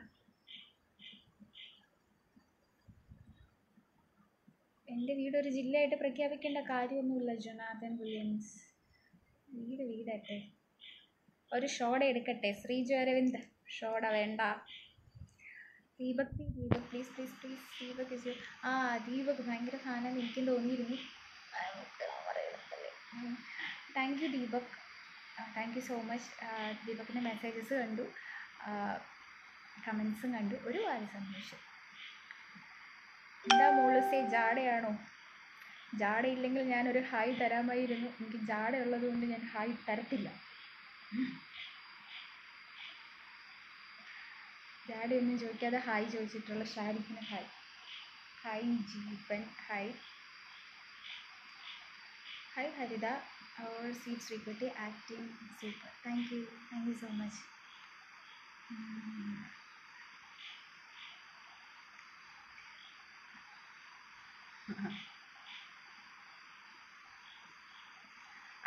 എന്റെ വീട് ഒരു ജില്ലയായിട്ട് പ്രഖ്യാപിക്കേണ്ട കാര്യമൊന്നുമില്ല ജൊനാഥൻ വില്യംസ്. വീട് വീടട്ടെ. ഒരു ഷോഡ എടുക്കട്ടെ. ശ്രീജു അരവിന്ദ്. ഷോഡ വേണ്ട. Deepak Deepak please please please Deepak ആ ദീപക് ഭയങ്കര ഫാനാണ് എനിക്കും തോന്നിയിരുന്നു. Thank you Deepak thank you so much ദീപകിന്റെ messages കണ്ടു. കമൻസും കണ്ടു. ഒരുപാട് സന്തോഷം എന്താ മോളിസേ ജാടയാണോ ജാടയില്ലെങ്കിൽ ഞാനൊരു ഹായ് തരാമായിരുന്നു. എനിക്ക് ജാട ഉള്ളത് കൊണ്ട് ഞാൻ ഹായ് തരത്തില്ല. ജാടയൊന്നും ചോദിക്കാതെ ഹായ് ചോദിച്ചിട്ടുള്ള ഷാരിഖിന് ഹായ് ഹായ് ജീപ്പൻ ഹായ് ഹായ് ഹരിത അവർ seat Sreekutty acting super thank you thank you so much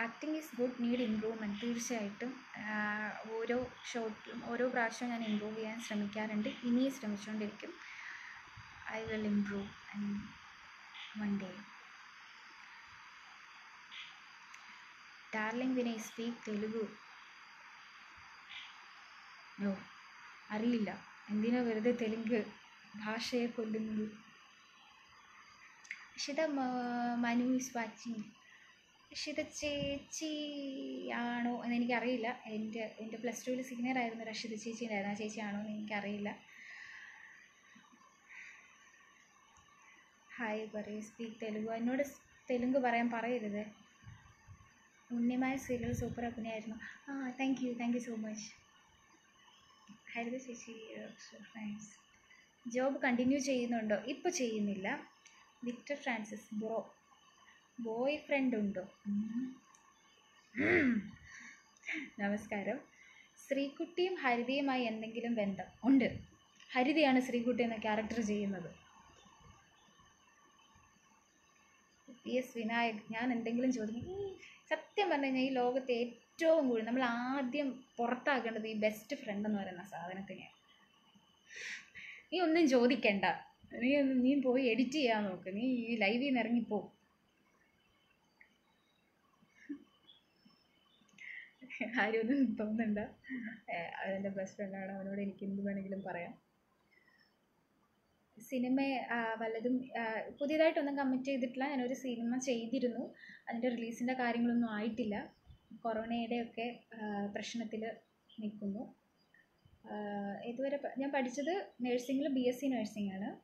acting is good need improvement തീർച്ചയായിട്ടും. ഓരോ ഷോട്ടിലും ഓരോ പ്രാവശ്യവും ഞാൻ ഇമ്പ്രൂവ് ചെയ്യാൻ ശ്രമിക്കാറുണ്ട്. ഇനിയും ശ്രമിച്ചുകൊണ്ടിരിക്കും I will improve one day darling Vinay speak Telugu ഓ അറിയില്ല. എന്തിനാ വെറുതെ തെലുങ്ക് ഭാഷയെ കൊല്ലുന്നത്? ഇഷിത മനു ഈസ് വാച്ചിങ് ചേച്ചി ആണോ എന്ന് എനിക്കറിയില്ല. എന്റെ എന്റെ പ്ലസ് ടുവിൽ സീനിയർ ആയിരുന്നു റഷിത ചേച്ചി ഉണ്ടായിരുന്നു. ആ ചേച്ചി ആണോ എന്ന് എനിക്കറിയില്ല. ഹായ് പറയൂ സ്പീക്ക് തെലുഗു എന്നോട് തെലുങ്ക് പറയാൻ പറയരുത്. ഉണ്ണിമായ സീരിയൽ സൂപ്പർ അഭിനയായിരുന്നു. ആ thank you thank you so much Haritha ചേച്ചി ഫ്രണ്ട്സ് ജോബ് കണ്ടിന്യൂ ചെയ്യുന്നുണ്ടോ? ഇപ്പോൾ ചെയ്യുന്നില്ല. Victor Francis bro boyfriend ഉണ്ടോ നമസ്കാരം. ശ്രീകുട്ടിയും ഹരിതയുമായി എന്തെങ്കിലും ബന്ധം? ഉണ്ട്. ഹരിതയാണ് ശ്രീകുട്ടി എന്ന ക്യാരക്ടർ ചെയ്യുന്നത്. പി എസ് വിനായക് ഞാൻ എന്തെങ്കിലും ചോദിക്കും. സത്യം പറഞ്ഞു കഴിഞ്ഞാൽ ഈ ലോകത്തെ ഏറ്റവും കൂടുതൽ നമ്മൾ ആദ്യം പുറത്താക്കേണ്ടത് ഈ ബെസ്റ്റ് ഫ്രണ്ട് എന്ന് പറയുന്ന സാധനത്തിനെയാണ് നീ ഒന്നും ചോദിക്കണ്ട. നീ നീ പോയി എഡിറ്റ് ചെയ്യാൻ നോക്ക്. നീ ഈ ലൈവിൽ നിന്ന് ഇറങ്ങിപ്പോ ആരും ഒന്നും തോന്നണ്ട. അതെന്റെ ബെസ്റ്റ് ഫ്രണ്ടാണ് അവനോട് എനിക്ക് എന്ത് വേണമെങ്കിലും പറയാം. സിനിമ വല്ലതും പുതിയതായിട്ടൊന്നും കമ്മിറ്റ് ചെയ്തിട്ടില്ല. ഞാനൊരു സിനിമ ചെയ്തിരുന്നു. അതിന്റെ റിലീസിന്റെ കാര്യങ്ങളൊന്നും ആയിട്ടില്ല. കൊറോണയുടെ ഒക്കെ പ്രശ്നത്തിൽ നിൽക്കുന്നു. ഇതുവരെ ഞാൻ പഠിച്ചത് നഴ്സിംഗിൽ ബി എസ് സി ആണ്.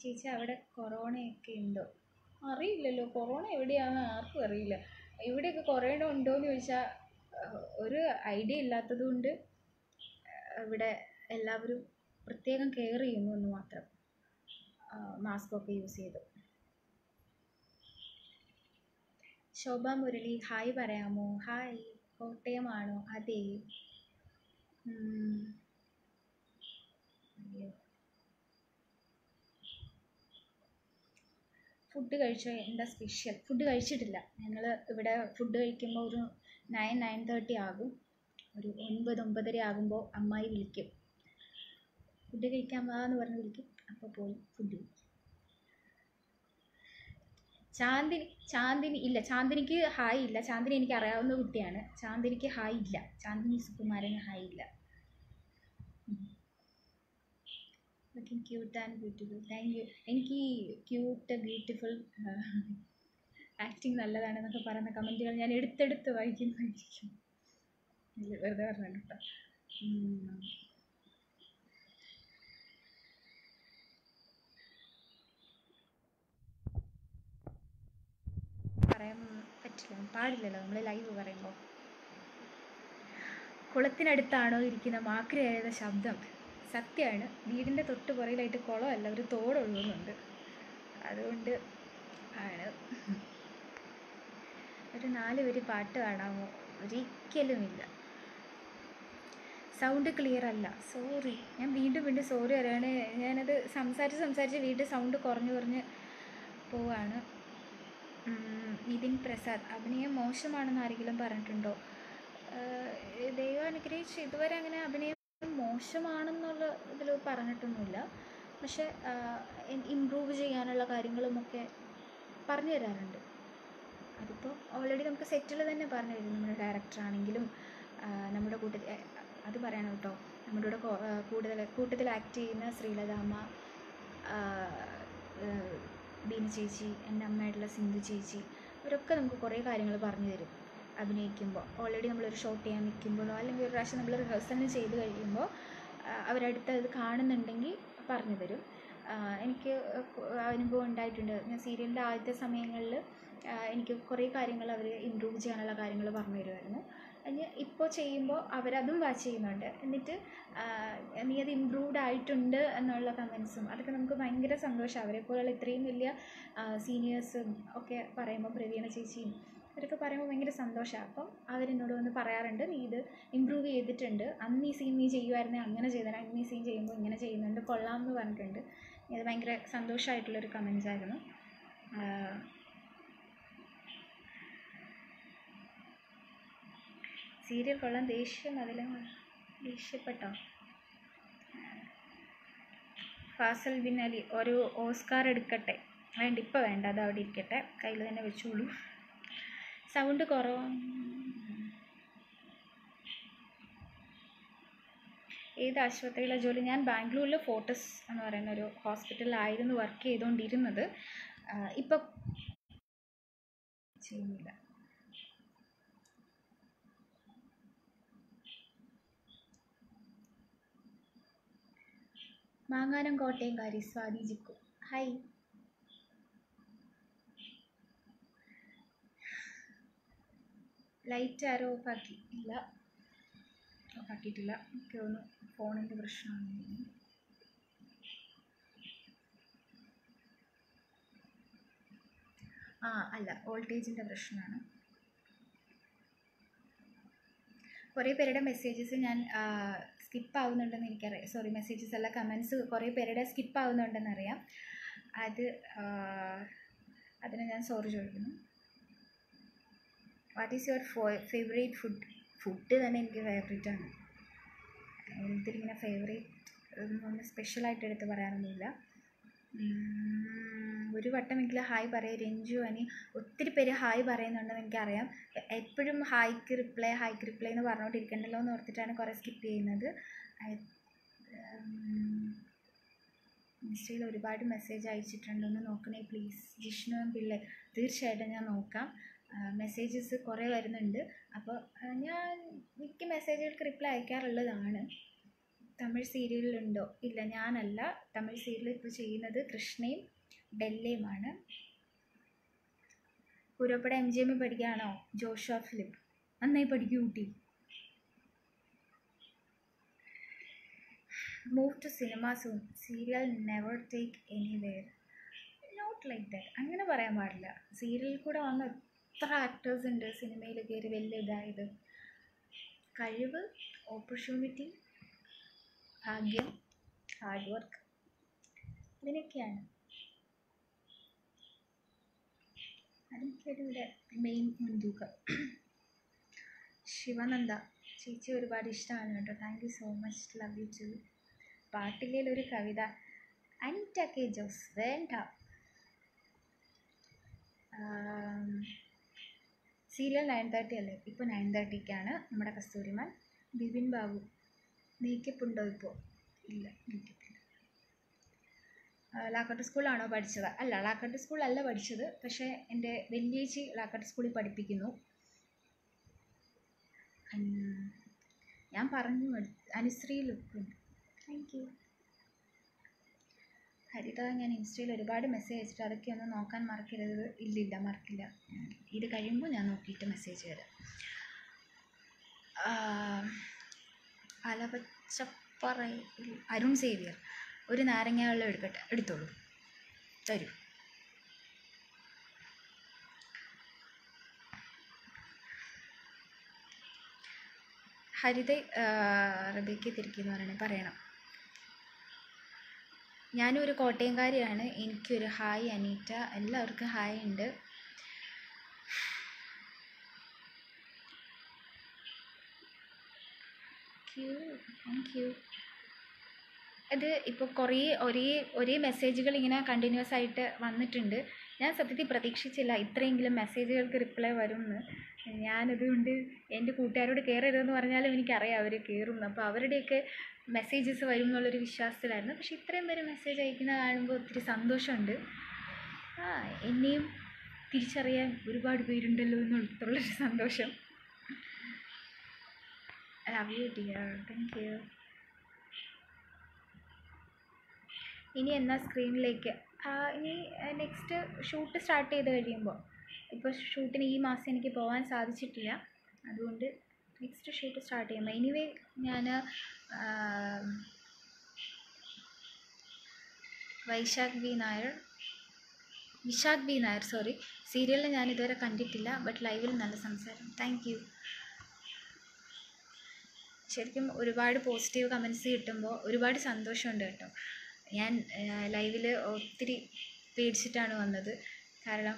ചേച്ചി അവിടെ കൊറോണയൊക്കെ ഉണ്ടോ? അറിയില്ലല്ലോ. കൊറോണ എവിടെയാണെന്ന് ആർക്കും അറിയില്ല. ഇവിടെയൊക്കെ കൊറോണ ഉണ്ടോ എന്ന് ചോദിച്ചാൽ ഒരു ഐഡിയ ഇല്ലാത്തത് കൊണ്ട് ഇവിടെ എല്ലാവരും പ്രത്യേകം കെയർ ചെയ്യുന്നു എന്ന് മാത്രം. മാസ്ക് ഒക്കെ യൂസ് ചെയ്തു. ശോഭ മുരളി ഹായ് പറയാമോ? ഹായ് കോട്ടയമാണോ അതെ. ഫുഡ് കഴിച്ചോ? എന്താ സ്പെഷ്യൽ ഫുഡ് കഴിച്ചിട്ടില്ല. ഞങ്ങൾ ഇവിടെ ഫുഡ് കഴിക്കുമ്പോൾ ഒരു നയൻ നയൻ തേർട്ടി ആകും. ഒരു ഒൻപത് ഒമ്പതര ആകുമ്പോൾ അമ്മായി വിളിക്കും. ഫുഡ് കഴിക്കാൻ വാ എന്ന് പറഞ്ഞ് വിളിക്കും. അപ്പോൾ പോയി ഫുഡ് ചാന്ദിനി ചാന്ദിനി ഇല്ല ചാന്ദിനിക്ക് ഹായ് ഇല്ല. ചാന്ദിനി എനിക്ക് അറിയാവുന്ന കുട്ടിയാണ്. ചാന്ദിനിക്ക് ഹായ് ഇല്ല. ചാന്ദിനി സുകുമാരന് ഹായ് ഇല്ല. Cute and beautiful thank you എനിക്ക് ക്യൂട്ട് ബ്യൂട്ടിഫുൾ ആക്ടിങ് നല്ലതാണെന്നൊക്കെ പറയുന്ന കമന്റുകൾ ഞാൻ എടുത്തെടുത്ത് വായിക്കുന്നതായിരിക്കും വെറുതെ പറഞ്ഞു കേട്ടോ. പറയാൻ പറ്റില്ല. പാടില്ലല്ലോ. നമ്മൾ ലൈവ് പറയുമ്പോൾ കുളത്തിനടുത്താണോ ഇരിക്കുന്ന മാക്രി എഴുത ശബ്ദം? സത്യമാണ്. വീടിന്റെ തൊട്ട് പുറകിലായിട്ട് കുളമല്ല ഒരു തോട് ഒഴുകുന്നുണ്ട്. അതുകൊണ്ട് ആണ്. ഒരു നാല് വരി പാട്ട് കാണാമോ? ഒരിക്കലുമില്ല. സൗണ്ട് ക്ലിയർ അല്ല. സോറി ഞാൻ വീണ്ടും വീണ്ടും സോറി പറയുകയാണ് ഞാനത് സംസാരിച്ച് സംസാരിച്ച് വീണ്ടും സൗണ്ട് കുറഞ്ഞു കുറഞ്ഞ് പോവാണ്. നിതിൻ പ്രസാദ്. അഭിനയം മോശമാണെന്ന് ആരെങ്കിലും പറഞ്ഞിട്ടുണ്ടോ? ദൈവം അനുഗ്രഹിച്ച് ഇതുവരെ അങ്ങനെ അഭിനയം മോശമാണെന്നുള്ള ഇതിൽ പറഞ്ഞിട്ടൊന്നുമില്ല. പക്ഷെ ഇമ്പ്രൂവ് ചെയ്യാനുള്ള കാര്യങ്ങളുമൊക്കെ പറഞ്ഞു തരാറുണ്ട്. അതിപ്പോൾ ഓൾറെഡി നമുക്ക് സെറ്റിൽ തന്നെ പറഞ്ഞു തരും. നമ്മുടെ ഡയറക്ടറാണെങ്കിലും നമ്മുടെ കൂട്ടത്തിൽ അത് പറയണം കേട്ടോ. നമ്മുടെ കൂടെ കൂടുതൽ കൂട്ടത്തിൽ ആക്ട് ചെയ്യുന്ന ശ്രീലതാമ്മ ബീന ചേച്ചി എന്റെ അമ്മയായിട്ടുള്ള സിന്ധു ചേച്ചി അവരൊക്കെ നമുക്ക് കുറേ കാര്യങ്ങൾ പറഞ്ഞു തരും. അഭിനയിക്കുമ്പോൾ ഓൾറെഡി നമ്മളൊരു ഷോട്ട് ചെയ്യാൻ നിൽക്കുമ്പോഴോ അല്ലെങ്കിൽ ഒരു പ്രാവശ്യം നമ്മൾ റിഹേഴ്സൽ ചെയ്ത് കഴിയുമ്പോൾ അവരടുത്ത് അത് കാണുന്നുണ്ടെങ്കിൽ പറഞ്ഞു തരും. എനിക്ക് അനുഭവം ഉണ്ടായിട്ടുണ്ട്. ഞാൻ സീരിയലിന്റെ ആദ്യത്തെ സമയങ്ങളിൽ എനിക്ക് കുറേ കാര്യങ്ങൾ അവർ ഇമ്പ്രൂവ് ചെയ്യാനുള്ള കാര്യങ്ങൾ പറഞ്ഞു തരുമായിരുന്നു. അതിന് ഇപ്പോൾ ചെയ്യുമ്പോൾ അവരതും വാച്ച് ചെയ്യുന്നുണ്ട്. എന്നിട്ട് നീ അത് ഇമ്പ്രൂവ്ഡ് ആയിട്ടുണ്ട് എന്നുള്ള കമൻസും അതൊക്കെ നമുക്ക് ഭയങ്കര സന്തോഷം. അവരെ പോലുള്ള ഇത്രയും വലിയ സീനിയേഴ്സും ഒക്കെ പറയുമ്പോൾ പ്രവീണ ചേച്ചിയും അവരൊക്കെ പറയുമ്പോൾ ഭയങ്കര സന്തോഷമാണ് അപ്പം അവരെന്നോട് വന്ന് പറയാറുണ്ട് നീ ഇത് ഇമ്പ്രൂവ് ചെയ്തിട്ടുണ്ട്. അന്ന് ഈ സീൻ നീ ചെയ്യുമായിരുന്നേ അങ്ങനെ ചെയ്തേനെ. അന്ന് ഈ സീൻ ചെയ്യുമ്പോൾ ഇങ്ങനെ ചെയ്യുന്നുണ്ട്. കൊള്ളാം എന്ന് പറഞ്ഞിട്ടുണ്ട്. ഇത് ഭയങ്കര സന്തോഷമായിട്ടുള്ളൊരു കമൻസ് ആയിരുന്നു ആഹ് സീരിയൽ കൊള്ളാൻ ദേഷ്യം അതിലങ്ങ് ദേഷ്യപ്പെട്ടോ? ഫാസൽ ബിൻ അലി ഒരു ഓസ്കാർ എടുക്കട്ടെ. വേണ്ട ഇപ്പം വേണ്ട അത് അവിടെ ഇരിക്കട്ടെ. കയ്യിൽ തന്നെ വെച്ചോളൂ. സൗണ്ട് കുറവ്. ഏത് ആശുപത്രിയിലെ ജോലി? ഞാൻ ബാംഗ്ലൂരിൽ ഫോർട്ടസ് എന്ന് പറയുന്ന ഒരു ഹോസ്പിറ്റലിലായിരുന്നു വർക്ക് ചെയ്തുകൊണ്ടിരുന്നത് ഇപ്പം ചെയ്യുന്നില്ല. മാങ്ങാനം കോട്ടയംകാരി സ്വാതി ജിക്കു. ഹായ് ലൈറ്റ് ആരോ ഓഫാക്കി ഇല്ല ഓഫാക്കിയിട്ടില്ല എനിക്ക് തോന്നുന്നു ഫോണിന്റെ പ്രശ്നമാണ്. ആ അല്ല വോൾട്ടേജിന്റെ പ്രശ്നമാണ്. കുറേ പേരുടെ മെസ്സേജസ് ഞാൻ സ്കിപ്പ് ആവുന്നുണ്ടെന്ന് എനിക്കറിയാം. സോറി മെസ്സേജസ് അല്ല കമൻസ് കുറേ പേരുടെ സ്കിപ്പ് ആവുന്നുണ്ടെന്ന് അറിയാം അത് അതിന് ഞാൻ സോറി ചോദിക്കുന്നു. What is your fa favourite food food തന്നെ എനിക്ക് ഫേവറേറ്റ് ആണ്. എനിക്കിങ്ങനെ ഫേവറേറ്റ് ഒന്നും സ്പെഷ്യലായിട്ട് എടുത്ത് പറയാനൊന്നുമില്ല ഒരു വട്ടമെങ്കിലും ഹായ് പറയ് രഞ്ജു അനി ഒത്തിരി പേര് ഹായ് പറയുന്നുണ്ടെന്ന് എനിക്കറിയാം. എപ്പോഴും ഹായ്ക്ക് റിപ്ലൈ ഹായ്ക്ക് റിപ്ലൈ എന്ന് പറഞ്ഞുകൊണ്ടിരിക്കണ്ടല്ലോ എന്ന് ഓർത്തിട്ടാണ് കുറേ സ്കിപ്പ് ചെയ്യുന്നത്. ഇൻസ്റ്റയിൽ ഒരുപാട് മെസ്സേജ് അയച്ചിട്ടുണ്ട് ഒന്ന് നോക്കണേ പ്ലീസ്. ജിഷ്ണു പിള്ളെ തീർച്ചയായിട്ടും ഞാൻ നോക്കാം. മെസ്സേജസ് കുറേ വരുന്നുണ്ട്. അപ്പോൾ ഞാൻ മിക്ക മെസ്സേജുകൾക്ക് റിപ്ലൈ അയക്കാറുള്ളതാണ്. തമിഴ് സീരിയലിലുണ്ടോ? ഇല്ല ഞാനല്ല. തമിഴ് സീരിയൽ ഇപ്പോൾ ചെയ്യുന്നത് കൃഷ്ണയും ഡെല്ലയുമാണ് പുരപ്പട എം ജി എമ്മിൽ പഠിക്കുകയാണോ? ജോഷ ഫിലിപ്പ് നന്നായി പഠിക്കൂ കുട്ടി. Move to cinema soon serial never take anywhere not like that അങ്ങനെ പറയാൻ പാടില്ല. സീരിയലിൽ കൂടെ വന്ന എത്ര ആക്ടേഴ്സ് ഉണ്ട് സിനിമയിൽ കയറി വലിയ ഇതായത്. കഴിവ് ഓപ്പർച്യൂണിറ്റി ഭാഗ്യം ഹാർഡ് വർക്ക് ഇതിനൊക്കെയാണ് അതൊക്കെയാണ് ഇവിടെ മെയിൻ മുൻതൂക്കം. ശിവനന്ദ ചേച്ചി ഒരുപാട് ഇഷ്ടമാണ് കേട്ടോ. Thank you so much love you too പാട്ടിലെ ഒരു കവിത അനിറ്റ കെ ജോസ് വേണ്ട. സീരിയൽ നയൻ തേർട്ടി അല്ലേ? ഇപ്പോൾ നയൻ തേർട്ടിക്കാണ് നമ്മുടെ കസ്തൂരിമാൻ ബിപിൻ ബാബു. മേക്കപ്പ് ഉണ്ടോ ഇപ്പോൾ ഇല്ല മേക്കപ്പ് ഇല്ല ലാക്കട്ട് സ്കൂളിലാണോ പഠിച്ചത്? അല്ല ലാക്കട്ട് സ്കൂളിലല്ല പഠിച്ചത് പക്ഷേ എന്റെ വലിയേച്ചി ലാക്കട്ട് സ്കൂളിൽ പഠിപ്പിക്കുന്നു. ഞാൻ പറഞ്ഞു. അനുശ്രീ ലുക്കുണ്ട് താങ്ക് യു ഹരിത ഞാൻ ഇൻസ്റ്റയിൽ ഒരുപാട് മെസ്സേജ് അയച്ചിട്ട് അതൊക്കെ ഒന്ന് നോക്കാൻ മറക്കരുത്. ഇല്ല മറക്കില്ല. ഇത് കഴിയുമ്പോൾ ഞാൻ നോക്കിയിട്ട് മെസ്സേജ് തരാം. ആ, അലവച്ചപ്പറയിൽ അരുൺ സേവ്യർ ഒരു നാരങ്ങ വെള്ളം എടുക്കട്ടെ എടുത്തോളൂ. തരൂ. ഹരിത റബിക്ക് തിരിക്കുന്നു പറയണേ പറയണം. ഞാനും ഒരു കോട്ടയംകാരിയാണ്. എനിക്കൊരു ഹായ് അനീറ്റ. എല്ലാവർക്കും ഹായ് ഉണ്ട്. താങ്ക് യു അത് ഇപ്പോൾ കുറേ ഒരേ ഒരേ മെസ്സേജുകൾ ഇങ്ങനെ കണ്ടിന്യൂസ് ആയിട്ട് വന്നിട്ടുണ്ട്. ഞാൻ സത്യത്തിൽ പ്രതീക്ഷിച്ചില്ല ഇത്രയെങ്കിലും മെസ്സേജുകൾക്ക് റിപ്ലൈ വരും എന്ന് ഞാനതുകൊണ്ട് എന്റെ കൂട്ടുകാരോട് കയറരുതെന്ന് പറഞ്ഞാലും എനിക്കറിയാം അവർ കയറും അപ്പോൾ അവരുടെയൊക്കെ മെസ്സേജസ് വരും എന്നുള്ളൊരു വിശ്വാസത്തിലായിരുന്നു. പക്ഷേ ഇത്രയും പേര് മെസ്സേജ് അയക്കുന്ന കാണുമ്പോൾ ഒത്തിരി സന്തോഷമുണ്ട്. ആ എന്നെയും തിരിച്ചറിയാൻ ഒരുപാട് പേരുണ്ടല്ലോ എന്നുള്ളൊരു സന്തോഷം. Love you dear. Thank you. ഇനി എന്നാ സ്ക്രീനിലേക്ക് ഇനി നെക്സ്റ്റ് ഷൂട്ട് സ്റ്റാർട്ട് ചെയ്ത് കഴിയുമ്പോൾ ഇപ്പോൾ ഷൂട്ടിന് ഈ മാസം എനിക്ക് പോകാൻ സാധിച്ചിട്ടില്ല. അതുകൊണ്ട് നെക്സ്റ്റ് ഷൂട്ട് സ്റ്റാർട്ട് ചെയ്യുമ്പോൾ എനിവേ ഞാൻ Vaishakh B Nair Vishakh B Nair sorry സീരിയലിൽ ഞാൻ ഇതുവരെ കണ്ടിട്ടില്ല ബട്ട് ലൈവിൽ നല്ല സംസാരം. താങ്ക് ശരിക്കും ഒരുപാട് പോസിറ്റീവ് കമൻസ് കിട്ടുമ്പോൾ ഒരുപാട് സന്തോഷമുണ്ട് കേട്ടോ. ഞാൻ ലൈവിൽ ഒത്തിരി പേടിച്ചിട്ടാണ് വന്നത്. കാരണം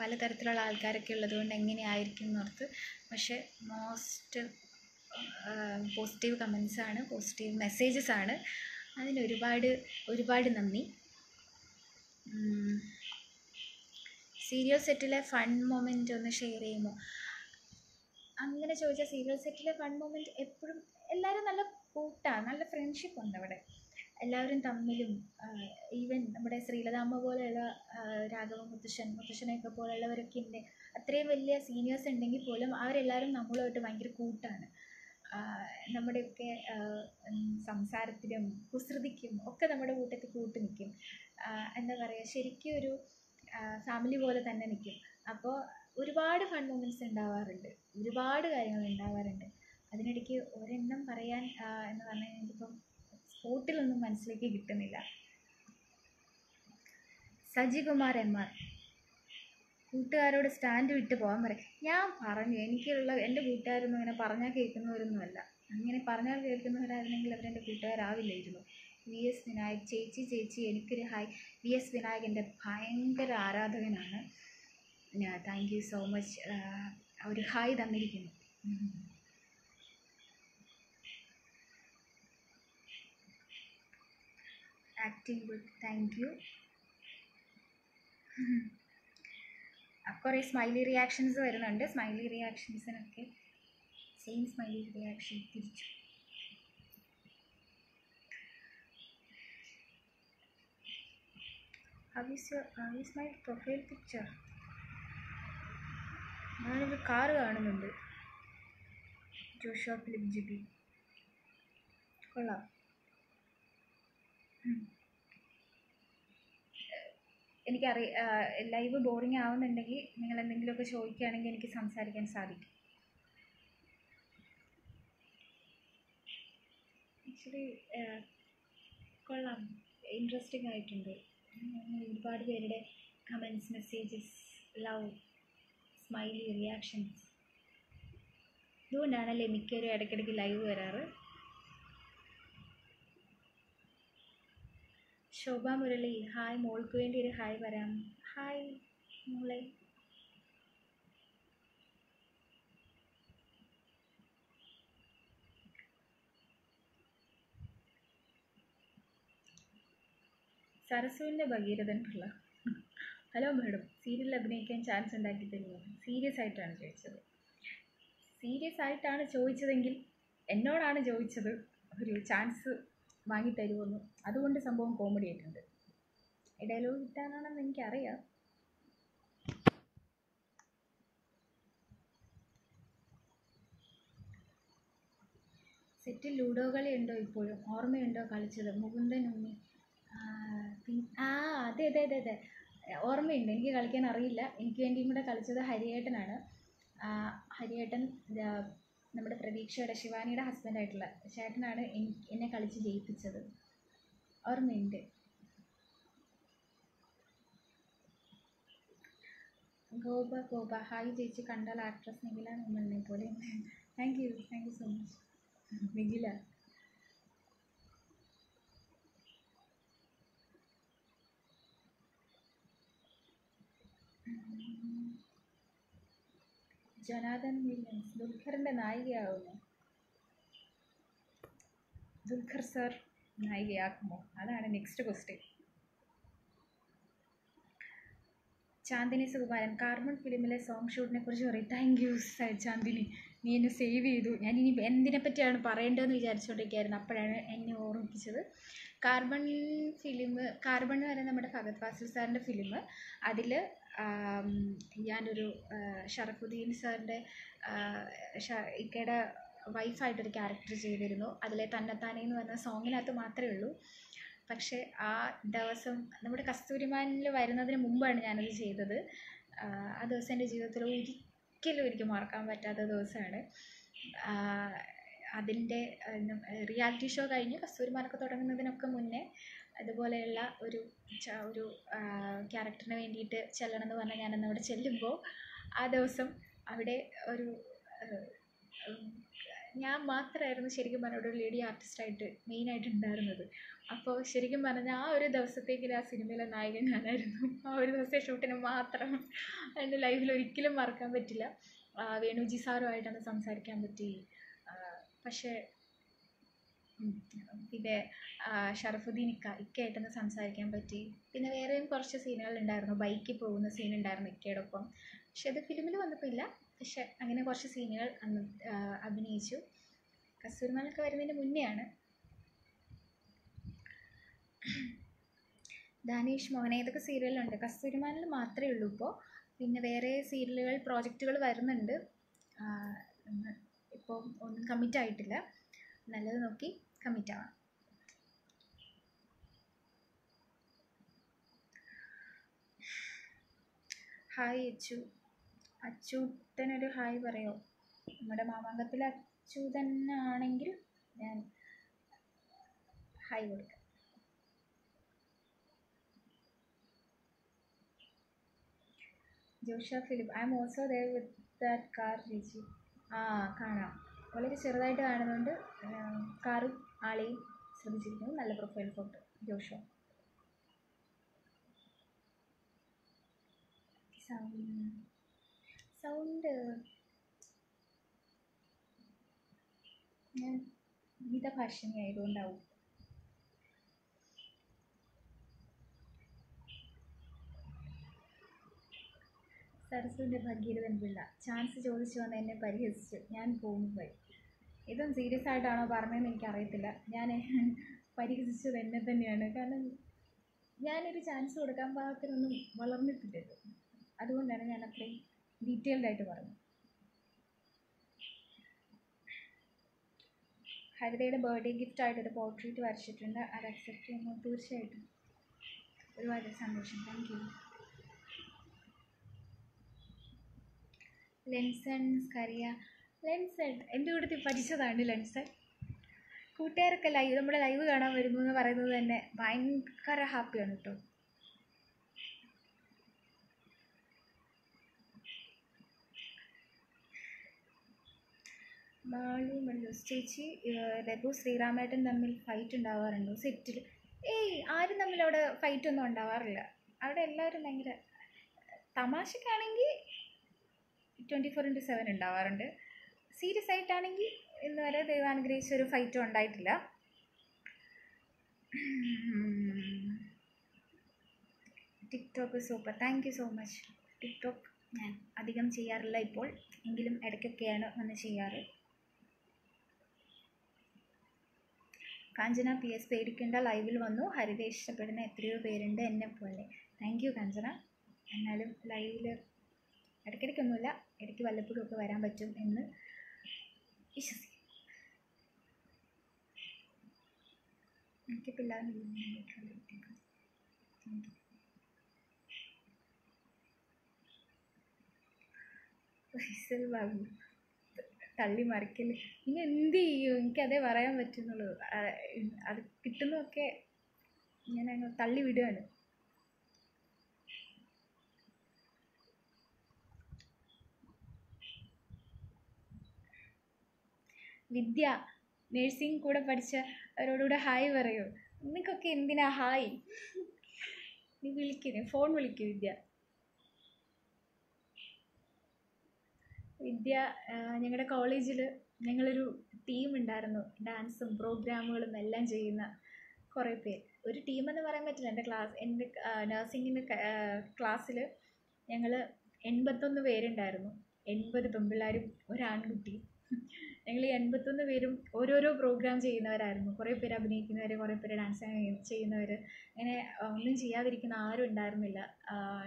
പലതരത്തിലുള്ള ആൾക്കാരൊക്കെ ഉള്ളതുകൊണ്ട് എങ്ങനെയായിരിക്കും എന്നോർത്ത്. പക്ഷേ മോസ്റ്റ് പോസിറ്റീവ് കമൻസ് ആണ് പോസിറ്റീവ് മെസ്സേജസ് ആണ്. അതിന് ഒരുപാട് ഒരുപാട് നന്ദി. സീരിയൽ സെറ്റിലെ ഫൺ മൊമെന്റ് ഒന്ന് ഷെയർ ചെയ്യുമോ? അങ്ങനെ ചോദിച്ചാൽ സീരിയൽ സെറ്റിലെ ഫൺ മൊമെന്റ് എപ്പോഴും എല്ലാവരും നല്ല കൂട്ടാണ് നല്ല ഫ്രണ്ട്ഷിപ്പ് ഉണ്ട് അവിടെ. എല്ലാവരും തമ്മിലും ഈവൻ നമ്മുടെ ശ്രീലതാമ്മ പോലെയുള്ള രാഘവ മുത്തശ്ശൻ മുത്തശ്ശനെയൊക്കെ പോലെയുള്ളവരൊക്കെ ഉണ്ട്. അത്രയും വലിയ സീനിയേഴ്സ് ഉണ്ടെങ്കിൽ പോലും അവരെല്ലാവരും നമ്മളുമായിട്ട് ഭയങ്കര കൂട്ടാണ്. നമ്മുടെയൊക്കെ സംസാരത്തിലും കുസൃതിക്കും ഒക്കെ നമ്മുടെ കൂട്ടത്തിൽ കൂട്ട് നിൽക്കും. എന്താ പറയുക ശരിക്കും ഒരു ഫാമിലി പോലെ തന്നെ നിൽക്കും. അപ്പോൾ ഒരുപാട് ഫൺ മൂമെന്റ്സ് ഉണ്ടാവാറുണ്ട്. ഒരുപാട് കാര്യങ്ങൾ ഉണ്ടാവാറുണ്ട്. അതിനിടയ്ക്ക് ഒരെണ്ണം പറയാൻ എന്ന് പറഞ്ഞാൽ എനിക്കിപ്പം സ്പോട്ടിലൊന്നും മനസ്സിലേക്ക് കിട്ടുന്നില്ല. Sajikumar M R. കൂട്ടുകാരോട് സ്റ്റാൻഡ് വിട്ട് പോകാൻ പറയും. ഞാൻ പറഞ്ഞു എനിക്കുള്ള എന്റെ കൂട്ടുകാരൊന്നും ഇങ്ങനെ പറഞ്ഞാൽ കേൾക്കുന്നവരൊന്നുമല്ല. അങ്ങനെ പറഞ്ഞാൽ കേൾക്കുന്നവരായിരുന്നെങ്കിൽ അവരെന്റെ കൂട്ടുകാരാവില്ലായിരുന്നു. വി എസ് വിനായക് ചേച്ചി ചേച്ചി എനിക്കൊരു ഹായ് വി എസ് വിനായകന്റെ ഭയങ്കര ആരാധകനാണ്. താങ്ക് യു സോ മച്ച് ഒരു ഹായ് തന്നിരിക്കുന്നു. ആക്ടിങ് ഗുഡ് താങ്ക് യു കുറേ സ്മൈലി റിയാക്ഷൻസ് വരുന്നുണ്ട്. സ്മൈലി റിയാക്ഷൻസിനൊക്കെ സെയിം സ്മൈലി റിയാക്ഷൻ തിരിച്ചു. How is your how is my profile picture? ഞാനൊരു കാറ് കാണുന്നുണ്ട്. ജോഷോ ഫിലിപ്പ് ജിബി കൊള്ളാം. എനിക്കറി ലൈവ് ബോറിംഗ് ആവുന്നുണ്ടെങ്കിൽ നിങ്ങൾ എന്തെങ്കിലുമൊക്കെ ചോദിക്കുകയാണെങ്കിൽ എനിക്ക് സംസാരിക്കാൻ സാധിക്കും. ആക്ച്വലി കൊള്ളാം. ഇൻട്രസ്റ്റിംഗ് ആയിട്ടുണ്ട്. ഒരുപാട് പേരുടെ comments messages love smiley reactions ഇതുകൊണ്ടാണല്ലേ മിക്കവരും ഇടയ്ക്കിടയ്ക്ക് ലൈവ് വരാറ്? ശോഭ മുരളി ഹായ് മോൾക്ക് വേണ്ടി ഒരു ഹായ് പറയാം ഹായ് മോളെ. സരസുവിന്റെ ഭഗീരഥൻ പിള്ള. ഹലോ മാഡം സീരിയലിൽ അഭിനയിക്കാൻ ചാൻസ് ഉണ്ടാക്കി തരുമോ? സീരിയസ് ആയിട്ടാണ് ചോദിച്ചത്. സീരിയസ് ആയിട്ടാണ് ചോദിച്ചതെങ്കിൽ എന്നോടാണ് ചോദിച്ചത്. ഒരു ചാൻസ് വാങ്ങി തരുമെന്ന്. അതുകൊണ്ട് സംഭവം കോമഡി ആയിട്ടുണ്ട്. ഡയലോഗ് കിട്ടാനാണെന്ന് എനിക്കറിയാം. സെറ്റിൽ ലൂഡോ കളി ഉണ്ടോ ഇപ്പോഴും? ഓർമ്മയുണ്ടോ കളിച്ചത്? മുകുന്ദൻ ഉണ്ണി ആ അതെ അതെ അതെ അതെ. ഓർമ്മയുണ്ട്. എനിക്ക് കളിക്കാൻ അറിയില്ല. എനിക്ക് വേണ്ടിയും കൂടെ കളിച്ചത് ഹരിയേട്ടനാണ്. ഹരിയേട്ടൻ നമ്മുടെ പ്രതീക്ഷയുടെ ശിവാനിയുടെ ഹസ്ബൻഡ് ആയിട്ടുള്ള ചേട്ടനാണ് എനി- എന്നെ കളിച്ച് ജയിപ്പിച്ചത്. ഓർമ്മയുണ്ട്. ഗോപ ഗോപ ഹായ് ചേച്ചി കണ്ടാൽ ആക്ട്രസ് നിഖില നമ്മളിനെ പോലെ. Thank you thank you so much Nikhila. Jonathan Williams ദുൽഖറിന്റെ നായികയാവുമോ ദുൽഖർ സർ നായികയാക്കുമോ അതാണ് നെക്സ്റ്റ് ക്വസ്റ്റ്യൻ ചാന്ദിനി സുകുമാരൻ കാർമൺ ഫിലിമിലെ സോങ് ഷൂട്ടിനെ കുറിച്ച് പറയും. Thank you Chandini. നീ എന്നെ സേവ് ചെയ്തു. ഞാൻ ഇനി എന്തിനെ പറ്റിയാണ് പറയേണ്ടതെന്ന് വിചാരിച്ചുകൊണ്ടിരിക്കുകയായിരുന്നു അപ്പോഴാണ് എന്നെ ഓർമ്മിപ്പിച്ചത്. കാർബൺ ഫിലിം കാർബൺ എന്ന് പറയുന്ന നമ്മുടെ ഫഹദ് ഫാസിൽ സാറിന്റെ ഫിലിം. അതിൽ ഞാനൊരു ഷറഫുദ്ദീൻ സാറിന്റെ ഇക്കയുടെ വൈഫായിട്ടൊരു ക്യാരക്ടർ ചെയ്തിരുന്നു. അതിലെ തന്നെത്താനെ എന്ന് പറഞ്ഞ സോങ്ങിനകത്ത് മാത്രമേ ഉള്ളൂ. പക്ഷേ ആ ദിവസം നമ്മുടെ കസ്തൂരിമാനിൽ വരുന്നതിന് മുമ്പാണ് ഞാനത് ചെയ്തത്. ആ ദിവസം എന്റെ ജീവിതത്തിൽ ഒരിക്കലും എനിക്ക് മറക്കാൻ പറ്റാത്ത ദിവസമാണ്. അതിന്റെ റിയാലിറ്റി ഷോ കഴിഞ്ഞ് കസ്തൂരിമാരൊക്കെ തുടങ്ങുന്നതിനൊക്കെ മുന്നേ അതുപോലെയുള്ള ഒരു ഒരു ക്യാരക്ടറിന് വേണ്ടിയിട്ട് ചെല്ലണം എന്ന് പറഞ്ഞാൽ ഞാനന്ന് അവിടെ ചെല്ലുമ്പോൾ ആ ദിവസം അവിടെ ഒരു ഞാൻ മാത്രമായിരുന്നു ശരിക്കും പറഞ്ഞ ഒരു ലേഡി ആർട്ടിസ്റ്റായിട്ട് മെയിനായിട്ട് ഉണ്ടായിരുന്നത്. അപ്പോൾ ശരിക്കും പറഞ്ഞാൽ ആ ഒരു ദിവസത്തേക്ക് ആ സിനിമയിലെ നായകൻ ഞാനായിരുന്നു. ആ ഒരു ദിവസത്തെ ഷൂട്ടിന് മാത്രം എന്റെ ലൈഫിൽ ഒരിക്കലും മറക്കാൻ പറ്റില്ല. വേണുജി സാറുമായിട്ടാണ് സംസാരിക്കാൻ പറ്റി. പക്ഷേ പിന്നെ ഷറഫുദ്ദീൻ ഇക്ക ഇക്കയായിട്ടൊന്ന് സംസാരിക്കാൻ പറ്റി. പിന്നെ വേറെയും കുറച്ച് സീനുകൾ ഉണ്ടായിരുന്നു. ബൈക്കിൽ പോകുന്ന സീൻ ഉണ്ടായിരുന്നു ഇക്കയോടൊപ്പം. പക്ഷെ അത് ഫിലിമിൽ വന്നപ്പോൾ ഇല്ല. പക്ഷെ അങ്ങനെ കുറച്ച് സീനുകൾ അന്ന് അഭിനയിച്ചു. കസ്തൂരിമാനൊക്കെ വരുന്നതിന് മുന്നെയാണ്. ദാനേഷ് മോഹന ഇതൊക്കെ സീരിയലുണ്ട്? കസ്തൂരിമാനിൽ മാത്രമേ ഉള്ളൂ ഇപ്പോൾ പിന്നെ വേറെ സീരിയലുകൾ പ്രോജക്റ്റുകൾ വരുന്നുണ്ട്. ഇപ്പോൾ ഒന്നും കമ്മിറ്റ് ആയിട്ടില്ല. നല്ലത് നോക്കി കമ്മിറ്റ് ആവാം. ഹായ് അച്ചു. അച്ചൂട്ടനൊരു ഹായ് പറയോ? നമ്മുടെ മാമാങ്കത്തിൽ അച്ചൂതൻ ആണെങ്കിൽ ഞാൻ ഹായ് കൊടുക്കാം. Philip I am also there with that car ചേച്ചി ആ കാണാം. വളരെ ചെറുതായിട്ട് കാണുന്നുണ്ട്. കാറും ആളെയും ശ്രദ്ധിച്ചിരിക്കുന്നു. നല്ല profile photo Josho. Sound. Sound. ഞാൻ മിതഭാഷണി ആയതുകൊണ്ടാവും. സരസുവിന്റെ ഭഗീരഥൻ പിള്ള ചാൻസ് ചോദിച്ചു വന്ന് എന്നെ പരിഹസിച്ചു. ഞാൻ പോകുന്നു പോയി ഇതും സീരിയസ് ആയിട്ടാണോ പറഞ്ഞതെന്ന് എനിക്കറിയത്തില്ല. ഞാൻ പരിഹസിച്ചത് എന്നെ തന്നെയാണ്. കാരണം ഞാനൊരു ചാൻസ് കൊടുക്കാൻ പാകത്തിനൊന്നും വളർന്നിട്ടില്ലത് അതുകൊണ്ടാണ് ഞാൻ അത്രയും ഡീറ്റെയിൽഡ് ആയിട്ട് പറഞ്ഞത്. ഹരിതയുടെ ബർത്ത്ഡേ ഗിഫ്റ്റ് ആയിട്ട് ഒരു പോർട്രേറ്റ് വരച്ചിട്ടുണ്ട്. അത് അക്സെപ്റ്റ് ചെയ്യുമ്പോൾ തീർച്ചയായിട്ടും ഒരുപാട് സന്തോഷം. താങ്ക് യു ലെൻസൺ സ്കറിയ ലെൻസൺ എന്റെ കൂട്ടത്തിൽ പഠിച്ചതാണ് ലെൻസൺ. കൂട്ടുകാരൊക്കെ ലൈവ് നമ്മുടെ ലൈവ് കാണാൻ വരുന്നു എന്ന് പറയുന്നത് തന്നെ ഭയങ്കര ഹാപ്പിയാണ് കേട്ടോ. മാളു മല്ലൂസ് ചേച്ചി ലഘു ശ്രീരാമേട്ടൻ തമ്മിൽ ഫൈറ്റ് ഉണ്ടാവാറുണ്ടോ? സെറ്റിൽ ഏയ് ആരും തമ്മിൽ അവിടെ ഫൈറ്റ് ഒന്നും ഉണ്ടാവാറില്ല. അവിടെ എല്ലാവരും ഭയങ്കര തമാശക്കാണെങ്കിൽ ട്വന്റി ഫോർ ഇന്റു സെവൻ ഉണ്ടാവാറുണ്ട്. സീരിയസ് ആയിട്ടാണെങ്കിൽ ഇന്ന് വരെ ദൈവം അനുഗ്രഹിച്ച ഒരു ഫൈറ്റും ഉണ്ടായിട്ടില്ല. TikTok super thank you so much TikTok ഞാൻ അധികം ചെയ്യാറില്ല ഇപ്പോൾ. എങ്കിലും ഇടയ്ക്കൊക്കെയാണ് വന്ന് ചെയ്യാറ്. കാഞ്ചന പി എസ് പേടിക്കേണ്ട ലൈവിൽ വന്നു. ഹരിത ഇഷ്ടപ്പെടുന്ന എത്രയോ പേരുണ്ട് എന്നെ പോലെ താങ്ക് യു കാഞ്ചന. എന്നാലും ലൈവിൽ ഇടയ്ക്കിടയ്ക്കൊന്നുമില്ല. ഇടയ്ക്ക് വല്ലപ്പോഴും ഒക്കെ വരാൻ പറ്റും എന്ന് വിശ്വസിക്കുന്നു. എനിക്ക് പിള്ളേർ തള്ളി മറിക്കൽ. ഇനി എന്ത് ചെയ്യും? എനിക്കതേ പറയാൻ പറ്റുന്നുള്ളൂ. അത് കിട്ടുന്നതൊക്കെ ഞാൻ അങ്ങ് തള്ളി വിടുകയാണ്. വിദ്യ നേഴ്സിംഗ് കൂടെ പഠിച്ച അവരോടുകൂടെ ഹായ് പറയൂ. നിനക്കൊക്കെ എന്തിനാ ഹായ് നീ വിളിക്കുന്നു ഫോൺ വിളിക്കൂ വിദ്യ. വിദ്യ ഞങ്ങളുടെ കോളേജിൽ ഞങ്ങളൊരു ടീം ഉണ്ടായിരുന്നു. ഡാൻസും പ്രോഗ്രാമുകളും എല്ലാം ചെയ്യുന്ന കുറേ പേര്. ഒരു ടീം എന്ന് പറയാൻ പറ്റില്ല. എന്റെ ക്ലാസ് എന്റെ നഴ്സിങ്ങിന്റെ ക്ലാസ്സിൽ ഞങ്ങൾ എൺപത്തൊന്ന് പേരുണ്ടായിരുന്നു. എൺപത് പെൺപിള്ളേരും ഒരാൺകുട്ടിയും ഞങ്ങൾ ഈ എൺപത്തൊന്ന് പേരും ഓരോരോ പ്രോഗ്രാം ചെയ്യുന്നവരായിരുന്നു. കുറേ പേര് അഭിനയിക്കുന്നവർ കുറേ പേര് ഡാൻസ് ചെയ്യുന്നവർ അങ്ങനെ ഒന്നും ചെയ്യാതിരിക്കുന്ന ആരും ഉണ്ടായിരുന്നില്ല.